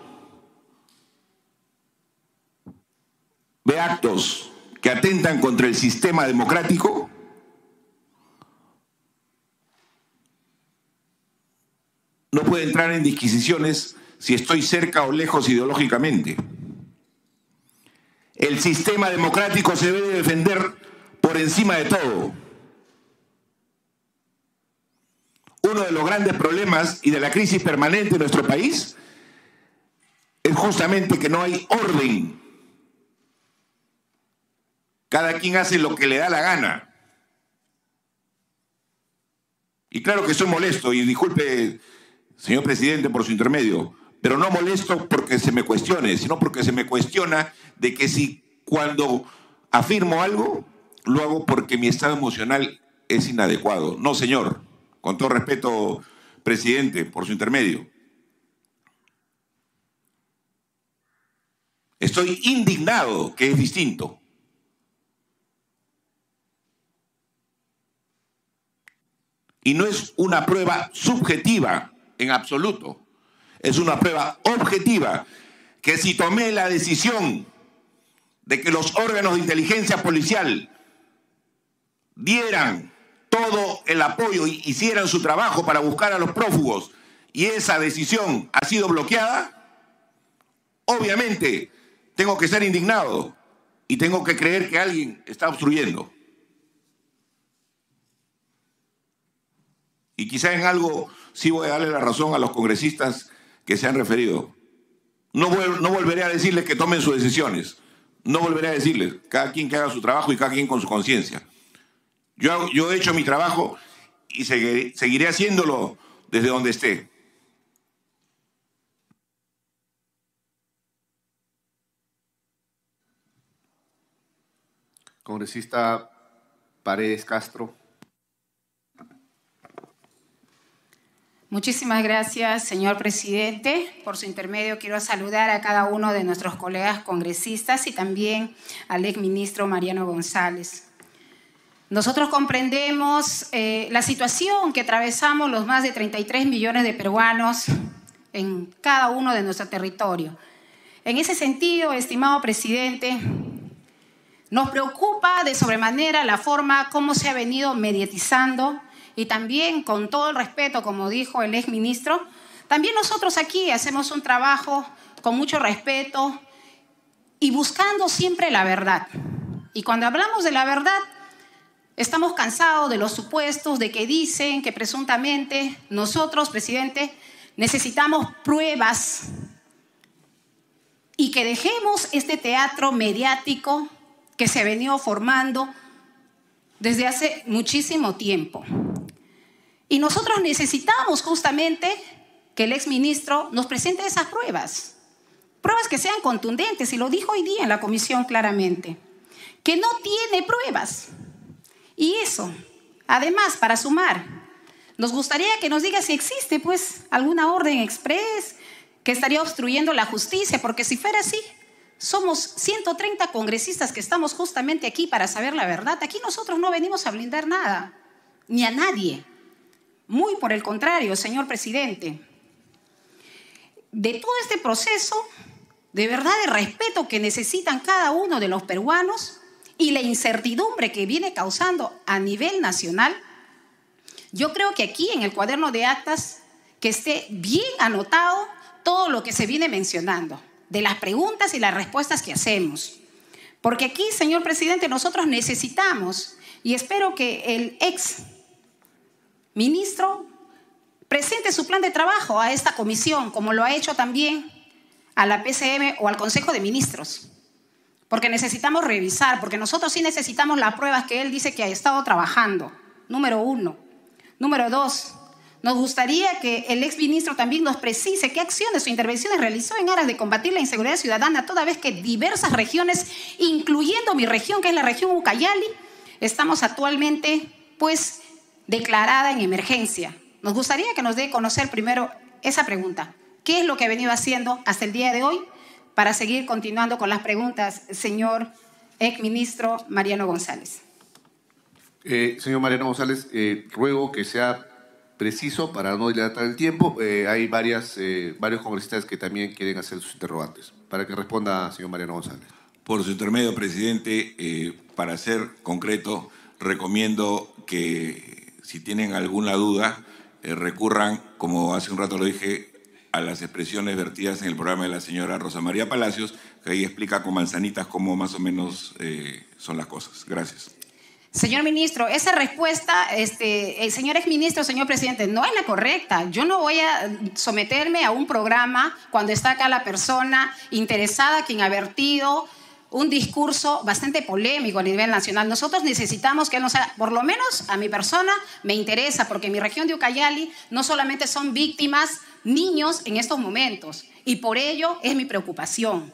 ve actos que atentan contra el sistema democrático, no puede entrar en disquisiciones si estoy cerca o lejos ideológicamente. El sistema democrático se debe defender por encima de todo. Uno de los grandes problemas y de la crisis permanente de nuestro país es justamente que no hay orden. Cada quien hace lo que le da la gana. Y claro que soy molesto, y disculpe, señor presidente, por su intermedio, pero no molesto porque se me cuestione, sino porque se me cuestiona de que si cuando afirmo algo, lo hago porque mi estado emocional es inadecuado. No, señor, con todo respeto, presidente, por su intermedio. Estoy indignado, que es distinto. Y no es una prueba subjetiva en absoluto. Es una prueba objetiva que si tomé la decisión de que los órganos de inteligencia policial dieran todo el apoyo y hicieran su trabajo para buscar a los prófugos y esa decisión ha sido bloqueada, obviamente tengo que ser indignado y tengo que creer que alguien está obstruyendo. Y quizá en algo sí voy a darle la razón a los congresistas que se han referido. No, no volveré a decirles que tomen sus decisiones. No volveré a decirles. Cada quien que haga su trabajo y cada quien con su conciencia. Yo, he hecho mi trabajo y seguiré, seguiré haciéndolo desde donde esté. Congresista Paredes Castro. Muchísimas gracias, señor presidente. Por su intermedio quiero saludar a cada uno de nuestros colegas congresistas y también al exministro Mariano González. Nosotros comprendemos eh, la situación que atravesamos los más de 33 millones de peruanos en cada uno de nuestro territorio. En ese sentido, estimado presidente, Nos preocupa de sobremanera la forma como se ha venido mediatizando y también con todo el respeto, como dijo el exministro, también nosotros aquí hacemos un trabajo con mucho respeto y buscando siempre la verdad. Y cuando hablamos de la verdad, estamos cansados de los supuestos, de que dicen que presuntamente nosotros, presidente, necesitamos pruebas y que dejemos este teatro mediático que se ha venido formando desde hace muchísimo tiempo. Y nosotros necesitamos justamente que el exministro nos presente esas pruebas, pruebas que sean contundentes, y lo dijo hoy día en la comisión claramente, que no tiene pruebas. Y eso, además, para sumar, nos gustaría que nos diga si existe pues alguna orden express que estaría obstruyendo la justicia, porque si fuera así, somos 130 congresistas que estamos justamente aquí para saber la verdad. Aquí nosotros no venimos a blindar nada, ni a nadie. Muy por el contrario, señor presidente. De todo este proceso, de verdad de respeto que necesitan cada uno de los peruanos y la incertidumbre que viene causando a nivel nacional, yo creo que aquí en el cuaderno de actas que esté bien anotado todo lo que se viene mencionando de las preguntas y las respuestas que hacemos. Porque aquí, señor presidente, nosotros necesitamos, y espero que el ex ministro presente su plan de trabajo a esta comisión, como lo ha hecho también a la PCM o al Consejo de Ministros. Porque necesitamos revisar, porque nosotros sí necesitamos las pruebas que él dice que ha estado trabajando. Número uno. Número dos, nos gustaría que el exministro también nos precise qué acciones o intervenciones realizó en aras de combatir la inseguridad ciudadana, toda vez que diversas regiones, incluyendo mi región, que es la región Ucayali, estamos actualmente, pues, declarada en emergencia. Nos gustaría que nos dé conocer primero esa pregunta. ¿Qué es lo que ha venido haciendo hasta el día de hoy para seguir continuando con las preguntas, señor exministro Mariano González? Eh, señor Mariano González, eh, ruego que sea preciso para no dilatar el tiempo. Eh, hay varias, eh, varios congresistas que también quieren hacer sus interrogantes. Para que responda, señor Mariano González. Por su intermedio, presidente, eh, para ser concreto, recomiendo que si tienen alguna duda, recurran, como hace un rato lo dije, a las expresiones vertidas en el programa de la señora Rosa María Palacios, que ahí explica con manzanitas cómo más o menos son las cosas. Gracias. Señor ministro, esa respuesta, este, señor exministro, señor presidente, no es la correcta. Yo no voy a someterme a un programa cuando está acá la persona interesada, quien ha vertido un discurso bastante polémico a nivel nacional. Nosotros necesitamos que no sea, por lo menos a mi persona me interesa, porque en mi región de Ucayali no solamente son víctimas niños en estos momentos, y por ello es mi preocupación.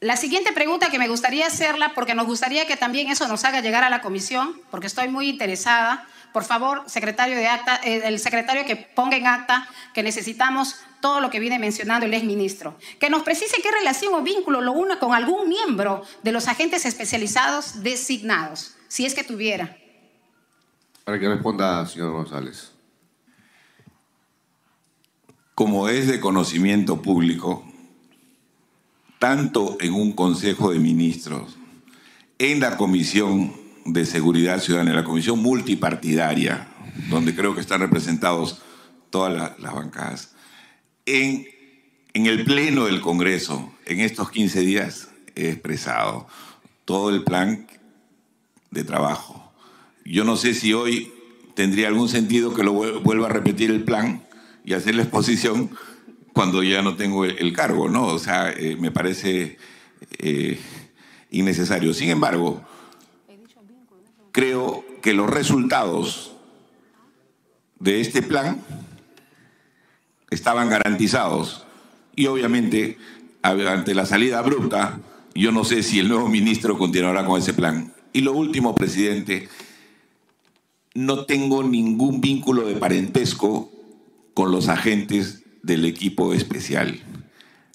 La siguiente pregunta que me gustaría hacerla, porque nos gustaría que también eso nos haga llegar a la comisión, porque estoy muy interesada. Por favor, secretario de acta, eh, el secretario que ponga en acta que necesitamos todo lo que viene mencionando el exministro. Que nos precise qué relación o vínculo lo une con algún miembro de los agentes especializados designados, si es que tuviera. Para que responda, señor González. Como es de conocimiento público, tanto en un Consejo de Ministros, en la Comisión de Seguridad Ciudadana, en la Comisión Multipartidaria, donde creo que están representados todas las bancadas, en, en el Pleno del Congreso, en estos 15 días, he expresado todo el plan de trabajo. Yo no sé si hoy tendría algún sentido que lo vuelva a repetir el plan y hacer la exposición, cuando ya no tengo el, cargo, ¿no? O sea, eh, me parece eh, innecesario. Sin embargo, creo que los resultados de este plan estaban garantizados y obviamente ante la salida abrupta, yo no sé si el nuevo ministro continuará con ese plan. Y lo último, presidente, no tengo ningún vínculo de parentesco con los agentes del equipo especial.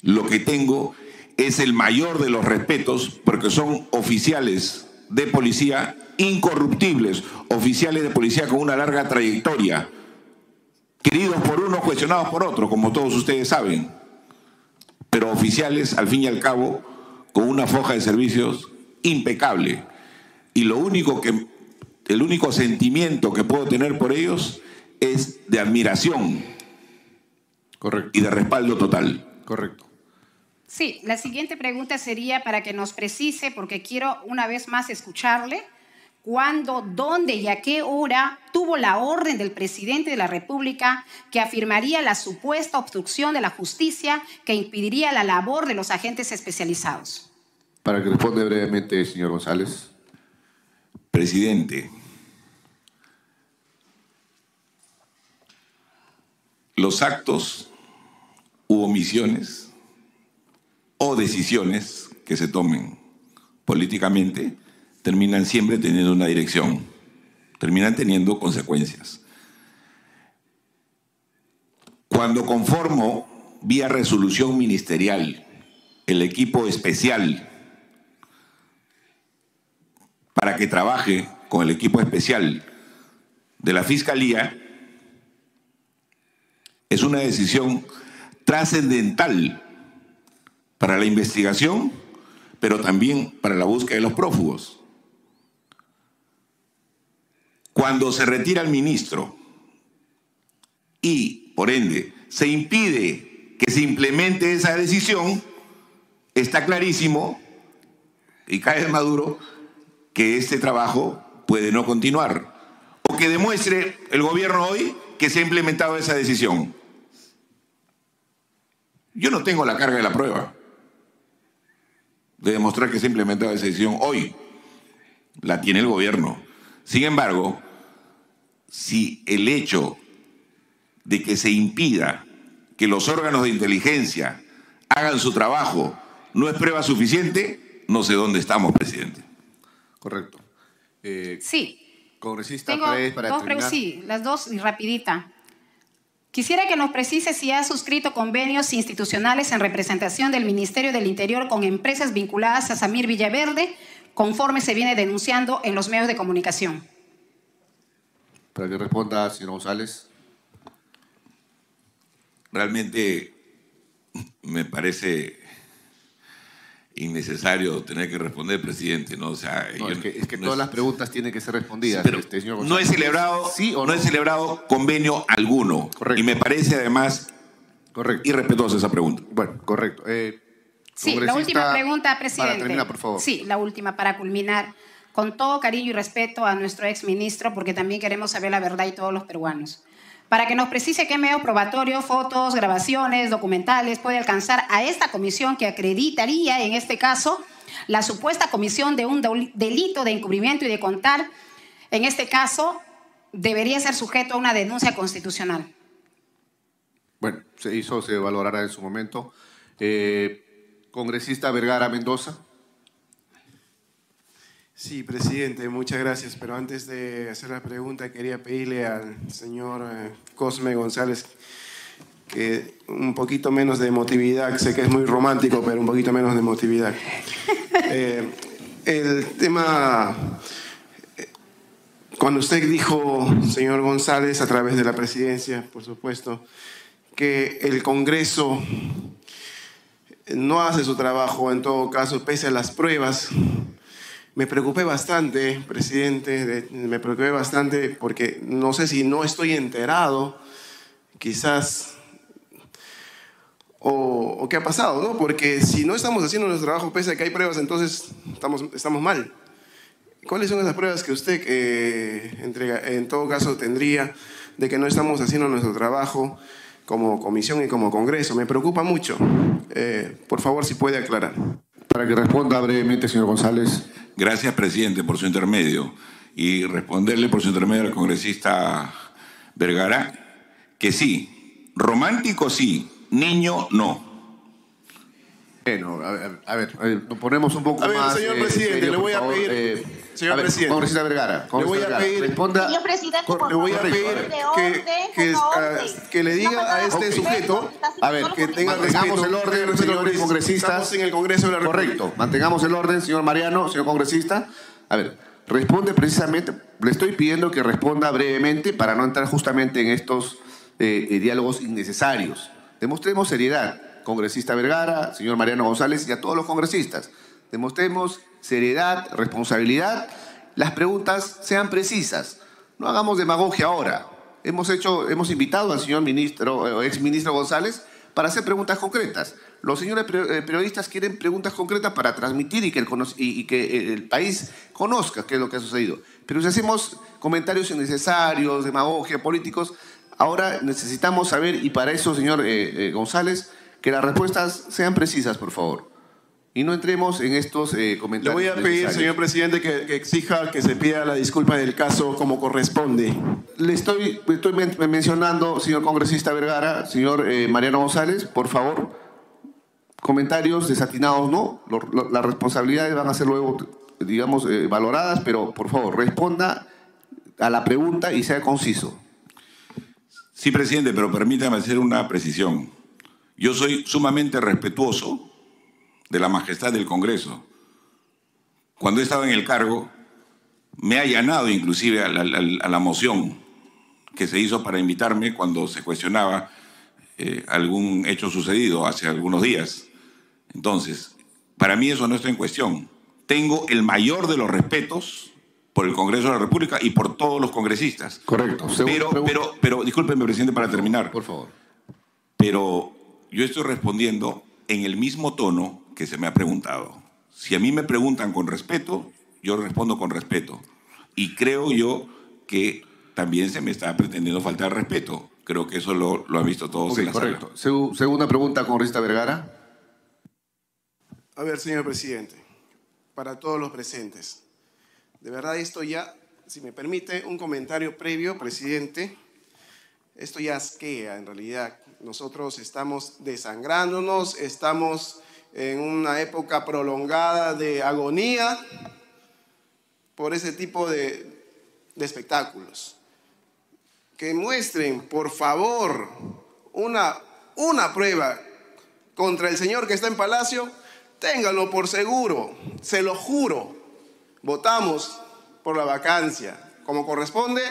Lo que tengo es el mayor de los respetos porque son oficiales de policía incorruptibles, oficiales de policía con una larga trayectoria, queridos por unos, cuestionados por otros, como todos ustedes saben, pero oficiales al fin y al cabo con una foja de servicios impecable. Y lo único que, el único sentimiento que puedo tener por ellos es de admiración Correcto. y de respaldo total. Correcto. Sí, la siguiente pregunta sería para que nos precise, porque quiero una vez más escucharle, cuándo, dónde y a qué hora tuvo la orden del presidente de la República que afirmaría la supuesta obstrucción de la justicia que impediría la labor de los agentes especializados. Para que responda brevemente, señor González. Presidente, los actos u omisiones o decisiones que se tomen políticamente terminan siempre teniendo una dirección, terminan teniendo consecuencias. Cuando conformo vía resolución ministerial el equipo especial para que trabaje con el equipo especial de la Fiscalía, es una decisión trascendental para la investigación, pero también para la búsqueda de los prófugos. Cuando se retira el ministro y, por ende, se impide que se implemente esa decisión, está clarísimo, y cae de Maduro, que este trabajo puede no continuar. O que demuestre el gobierno hoy que se ha implementado esa decisión. Yo no tengo la carga de la prueba de demostrar que se ha implementado esa decisión hoy. La tiene el gobierno. Sin embargo, si el hecho de que se impida que los órganos de inteligencia hagan su trabajo no es prueba suficiente, no sé dónde estamos, presidente. Correcto. Eh, Sí, congresista tengo Paredes, para dos terminar. sí, las dos y rapidita. Quisiera que nos precise si ha suscrito convenios institucionales en representación del Ministerio del Interior con empresas vinculadas a Samir Villaverde, conforme se viene denunciando en los medios de comunicación. Para que responda, señor González. Realmente me parece innecesario tener que responder, presidente, ¿no? O sea, No, yo- es que, es que no todas es- las preguntas tienen que ser respondidas, Pero este, señor no he celebrado, ¿Sí o no no? he celebrado convenio alguno. Correcto. Y me parece además Correcto. irrespetuosa esa pregunta. Bueno, correcto. Eh, Sí, la última pregunta, presidente. Para terminar, por favor. Sí, la última para culminar. Con todo cariño y respeto a nuestro exministro, porque también queremos saber la verdad y todos los peruanos. Para que nos precise qué medio probatorio, fotos, grabaciones, documentales puede alcanzar a esta comisión que acreditaría, en este caso, la supuesta comisión de un del- delito de encubrimiento y de contar, en este caso, debería ser sujeto a una denuncia constitucional. Bueno, se hizo, se valorará en su momento. Eh, congresista Vergara Mendoza. Sí, presidente, muchas gracias. Pero antes de hacer la pregunta, quería pedirle al señor eh, Cosme González que un poquito menos de emotividad. Sé que es muy romántico, pero un poquito menos de emotividad. Eh, el tema, eh, cuando usted dijo, señor González, a través de la presidencia, por supuesto, que el Congreso no hace su trabajo, en todo caso, pese a las pruebas. Me preocupé bastante, presidente, de- me preocupé bastante porque no sé si no estoy enterado, quizás, o, o qué ha pasado, ¿no? Porque si no estamos haciendo nuestro trabajo pese a que hay pruebas, entonces estamos, estamos mal. ¿Cuáles son esas pruebas que usted, eh, entrega, en todo caso, tendría de que no estamos haciendo nuestro trabajo como comisión y como Congreso? Me preocupa mucho. Eh, por favor, si puede aclarar. Para que responda brevemente, señor González. Gracias, presidente, por su intermedio. Y responderle por su intermedio al congresista Vergara que sí, romántico sí, niño no. Bueno, a ver, a ver, a ver, nos ponemos un poco A ver, más. señor eh, presidente, le voy a favor. pedir- Eh, señor a ver, presidente, Congresista Vergara. le voy a pedir- Responda. Señor presidente, por le voy a pedir orden, que, ah, orden. que le diga No a este sujeto A ver, que tenga. Mantengamos respeto, el orden, señores congresistas. Estamos en el Congreso de la República. Correcto. Mantengamos el orden, señor Mariano, señor congresista. A ver, responde precisamente, le estoy pidiendo que responda brevemente para no entrar justamente en estos eh, eh, diálogos innecesarios. Demostremos seriedad, congresista Vergara, señor Mariano González y a todos los congresistas. Demostremos seriedad, responsabilidad. Las preguntas sean precisas. No hagamos demagogia ahora. Hemos, hecho, hemos invitado al señor ministro, o ex ministro González para hacer preguntas concretas. Los señores eh, periodistas quieren preguntas concretas para transmitir y que, el, y que el país conozca qué es lo que ha sucedido. Pero si hacemos comentarios innecesarios, demagogia, políticos, ahora necesitamos saber, y para eso, señor eh, eh, González, que las respuestas sean precisas, por favor. Y no entremos en estos comentarios. Le voy a pedir, señor presidente, que, exija que se pida la disculpa del caso como corresponde. Le estoy, estoy mencionando, señor congresista Vergara, señor Mariano González, por favor, comentarios desatinados no, las responsabilidades van a ser luego, digamos, eh, valoradas, pero por favor, responda a la pregunta y sea conciso. Sí, presidente, pero permítame hacer una precisión. Yo soy sumamente respetuoso de la majestad del Congreso. Cuando he estado en el cargo, me ha allanado inclusive a la, moción que se hizo para invitarme cuando se cuestionaba eh, algún hecho sucedido hace algunos días. Entonces, para mí eso no está en cuestión. Tengo el mayor de los respetos por el Congreso de la República y por todos los congresistas. Correcto. Pero, pero, pero, discúlpeme, presidente, para terminar. Por favor. Pero yo estoy respondiendo en el mismo tono que se me ha preguntado. Si a mí me preguntan con respeto, yo respondo con respeto. Y creo yo que también se me está pretendiendo faltar respeto. Creo que eso lo, lo han visto todos en la correcto. Segunda pregunta, congresista Vergara. A ver, señor presidente, para todos los presentes, de verdad esto ya, si me permite un comentario previo, presidente, esto ya asquea en realidad. Nosotros estamos desangrándonos, estamos en una época prolongada de agonía por ese tipo de, espectáculos. Que muestren, por favor, una, una prueba contra el señor que está en Palacio Ténganlo por seguro, se lo juro. Votamos por la vacancia, como corresponde,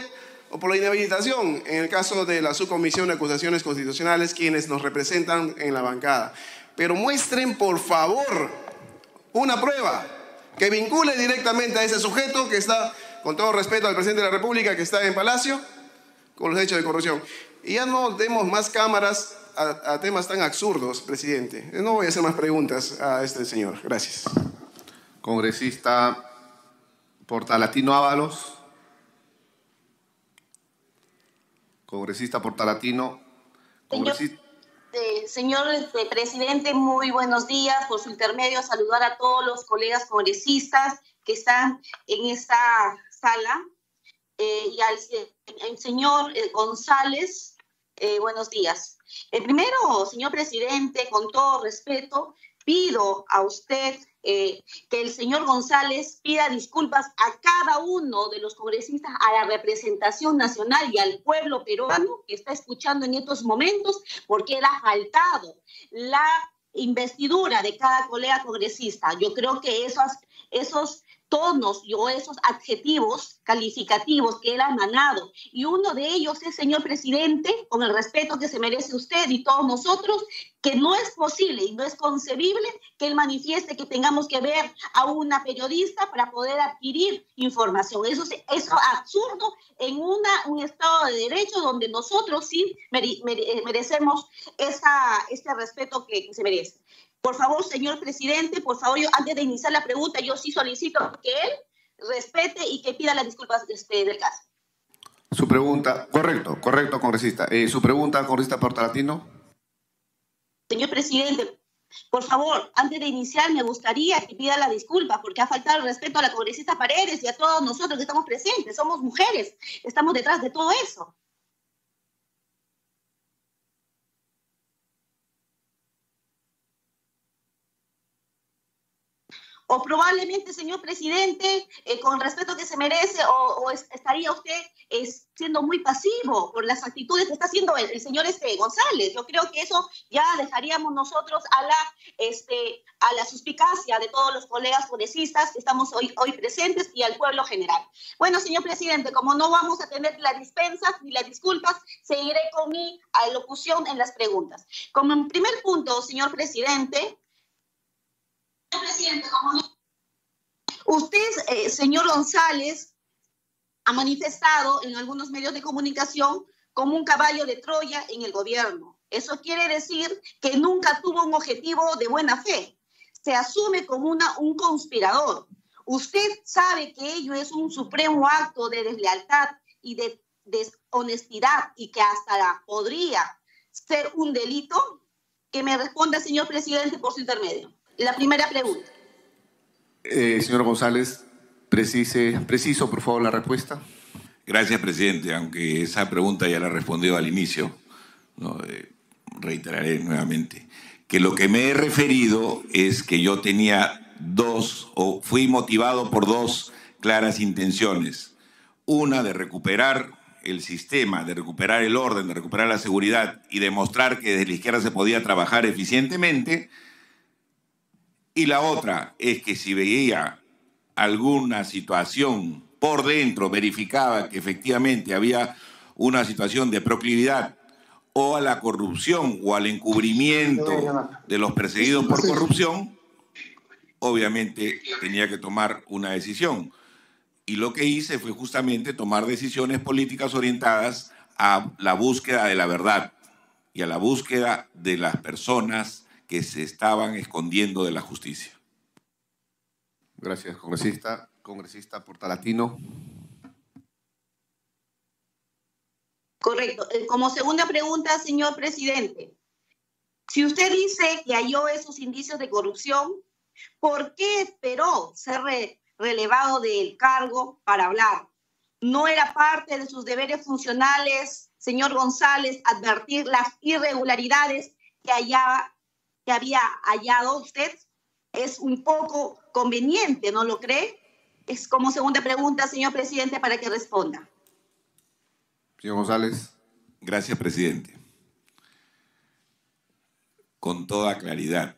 o por la inhabilitación, en el caso de la subcomisión de acusaciones constitucionales, quienes nos representan en la bancada. Pero muestren, por favor, una prueba que vincule directamente a ese sujeto que está, con todo respeto al presidente de la República, que está en Palacio, con los hechos de corrupción. Y ya no demos más cámaras a, temas tan absurdos, presidente. No voy a hacer más preguntas a este señor. Gracias. Congresista Portalatino Ábalos. Congresista Portalatino. Congresista. Señor, este, presidente, muy buenos días. Por su intermedio, saludar a todos los colegas congresistas que están en esta sala. Eh, y al señor eh, González, eh, buenos días. Primero, señor presidente, con todo respeto, pido a usted eh, que el señor González pida disculpas a cada uno de los congresistas, a la representación nacional y al pueblo peruano que está escuchando en estos momentos, porque ha faltado la investidura de cada colega congresista. Yo creo que esos, esos tonos o esos adjetivos calificativos que él ha emanado. Y uno de ellos es, señor presidente, con el respeto que se merece usted y todos nosotros, que no es posible y no es concebible que él manifieste que tengamos que ver a una periodista para poder adquirir información. Eso es absurdo en una, un Estado de Derecho donde nosotros sí merecemos esa, este respeto que se merece. Por favor, señor presidente, por favor, yo, antes de iniciar la pregunta, yo sí solicito que él respete y que pida las disculpas este, del caso. Su pregunta, correcto, correcto, congresista. Eh, su pregunta, congresista Portalatino. Señor presidente, por favor, antes de iniciar, me gustaría que pida la disculpa porque ha faltado el respeto a la congresista Paredes y a todos nosotros que estamos presentes. Somos mujeres, estamos detrás de todo eso. O probablemente, señor presidente, eh, con respeto que se merece, o, estaría usted siendo muy pasivo por las actitudes que está haciendo el, señor este, González. Yo creo que eso ya dejaríamos nosotros a la, este, a la suspicacia de todos los colegas congresistas que estamos hoy, hoy presentes y al pueblo general. Bueno, señor presidente, como no vamos a tener las dispensas ni las disculpas, seguiré con mi alocución en las preguntas. Como en primer punto, señor presidente, Usted, eh, señor González, ha manifestado en algunos medios de comunicación como un caballo de Troya en el gobierno. Eso quiere decir que nunca tuvo un objetivo de buena fe. Se asume como una, un conspirador. Usted sabe que ello es un supremo acto de deslealtad y de deshonestidad y que hasta podría ser un delito. Que me responda, señor presidente, por su intermedio. La primera pregunta. Eh, señor González, precise, preciso, por favor, la respuesta. Gracias, presidente. Aunque esa pregunta ya la respondió al inicio, ¿no? Eh, reiteraré nuevamente que lo que me he referido es que yo tenía dos, o fui motivado por dos claras intenciones. Una de recuperar el sistema, de recuperar el orden, de recuperar la seguridad y demostrar que desde la izquierda se podía trabajar eficientemente. Y la otra es que si veía alguna situación por dentro, verificaba que efectivamente había una situación de proclividad o a la corrupción o al encubrimiento de los perseguidos por corrupción, obviamente tenía que tomar una decisión. Y lo que hice fue justamente tomar decisiones políticas orientadas a la búsqueda de la verdad y a la búsqueda de las personas que se estaban escondiendo de la justicia. Gracias, congresista. Congresista Portalatino. Correcto. Eh, como segunda pregunta, señor presidente, si usted dice que halló esos indicios de corrupción, ¿por qué esperó ser relevado del cargo para hablar? ¿No era parte de sus deberes funcionales, señor González, advertir las irregularidades que, que había hallado usted? Es un poco conveniente, ¿no lo cree? Es como segunda pregunta, señor presidente, para que responda. Señor González. Gracias, presidente. Con toda claridad,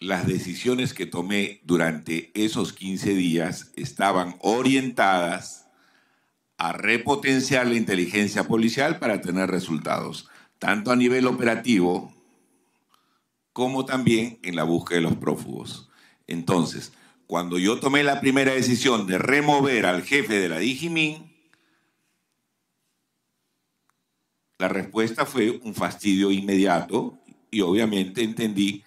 las decisiones que tomé durante esos 15 días estaban orientadas a repotenciar la inteligencia policial para tener resultados, tanto a nivel operativo como también en la búsqueda de los prófugos. Entonces, cuando yo tomé la primera decisión de remover al jefe de la Digimin, La respuesta fue un fastidio inmediato y obviamente entendí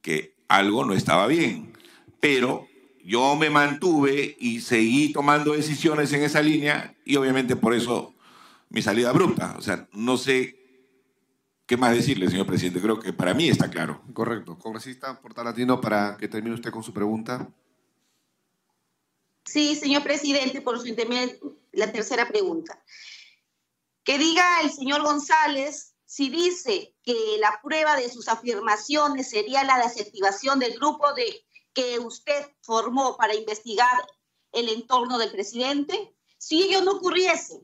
que algo no estaba bien. Pero yo me mantuve y seguí tomando decisiones en esa línea y obviamente por eso mi salida abrupta. O sea, no sé qué más decirle, señor presidente. Creo que para mí está claro. Correcto. Congresista Portalatino, para que termine usted con su pregunta. Sí, señor presidente, por su intermedio, la tercera pregunta. Que diga el señor González si dice que la prueba de sus afirmaciones sería la desactivación del grupo de que usted formó para investigar el entorno del presidente. Si ello no ocurriese,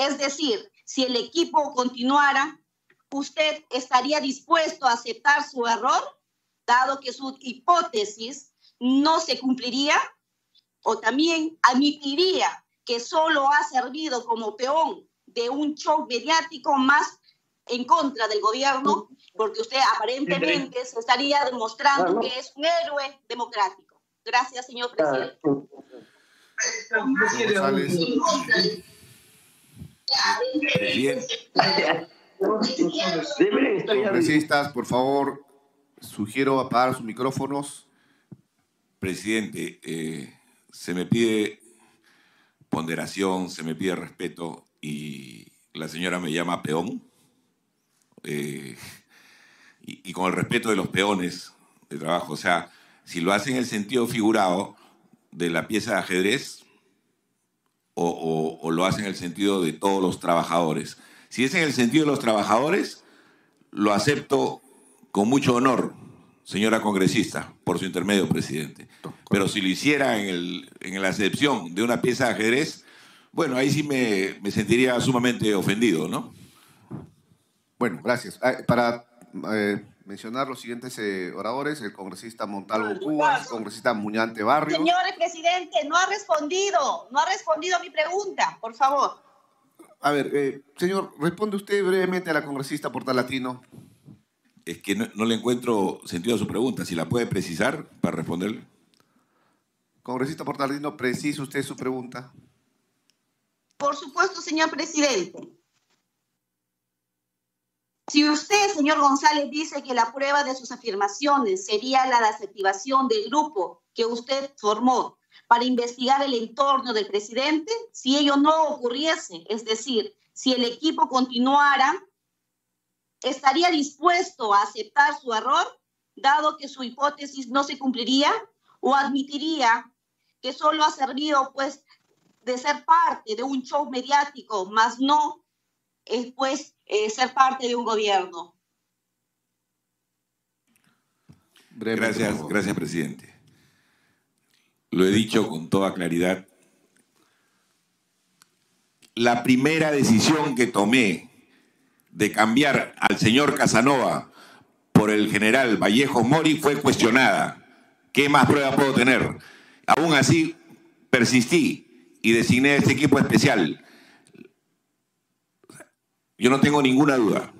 es decir, si el equipo continuara, ¿usted estaría dispuesto a aceptar su error, dado que su hipótesis no se cumpliría? ¿O también admitiría que solo ha servido como peón de un show mediático más en contra del gobierno, porque usted aparentemente se estaría demostrando que es un héroe democrático. Gracias, señor presidente. Congresistas, por favor, sugiero apagar sus micrófonos. Presidente, eh, se me pide ponderación, se me pide respeto y la señora me llama peón. Eh, y, con el respeto de los peones de trabajo, o sea, si lo hace en el sentido figurado de la pieza de ajedrez o, o lo hace en el sentido de todos los trabajadores. Si es en el sentido de los trabajadores, lo acepto con mucho honor, señora congresista, por su intermedio, presidente. Pero si lo hiciera en, el, en la acepción de una pieza de ajedrez, bueno, ahí sí me, sentiría sumamente ofendido, ¿no? Bueno, gracias. Ah, para eh, mencionar los siguientes eh, oradores, el congresista Montalvo Cuba, el congresista Muñante Barrio. Señor presidente, no ha respondido, no ha respondido a mi pregunta, por favor. A ver, eh, señor, responde usted brevemente a la congresista Portalatino. Es que no, no le encuentro sentido a su pregunta. Si la puede precisar para responderle. Congresista Portardino, precisa usted su pregunta. Por supuesto, señor presidente. Si usted, señor González, dice que la prueba de sus afirmaciones sería la desactivación del grupo que usted formó para investigar el entorno del presidente, si ello no ocurriese, es decir, si el equipo continuara, ¿estaría dispuesto a aceptar su error, dado que su hipótesis no se cumpliría? ¿O admitiría que solo ha servido, pues, de ser parte de un show mediático, más no, eh, pues, eh, ser parte de un gobierno? Gracias, gracias, presidente. Lo he dicho con toda claridad. La primera decisión que tomé de cambiar al señor Casanova por el general Vallejo Mori fue cuestionada. ¿Qué más prueba puedo tener? Aún así, persistí y designé a este equipo especial. Yo no tengo ninguna duda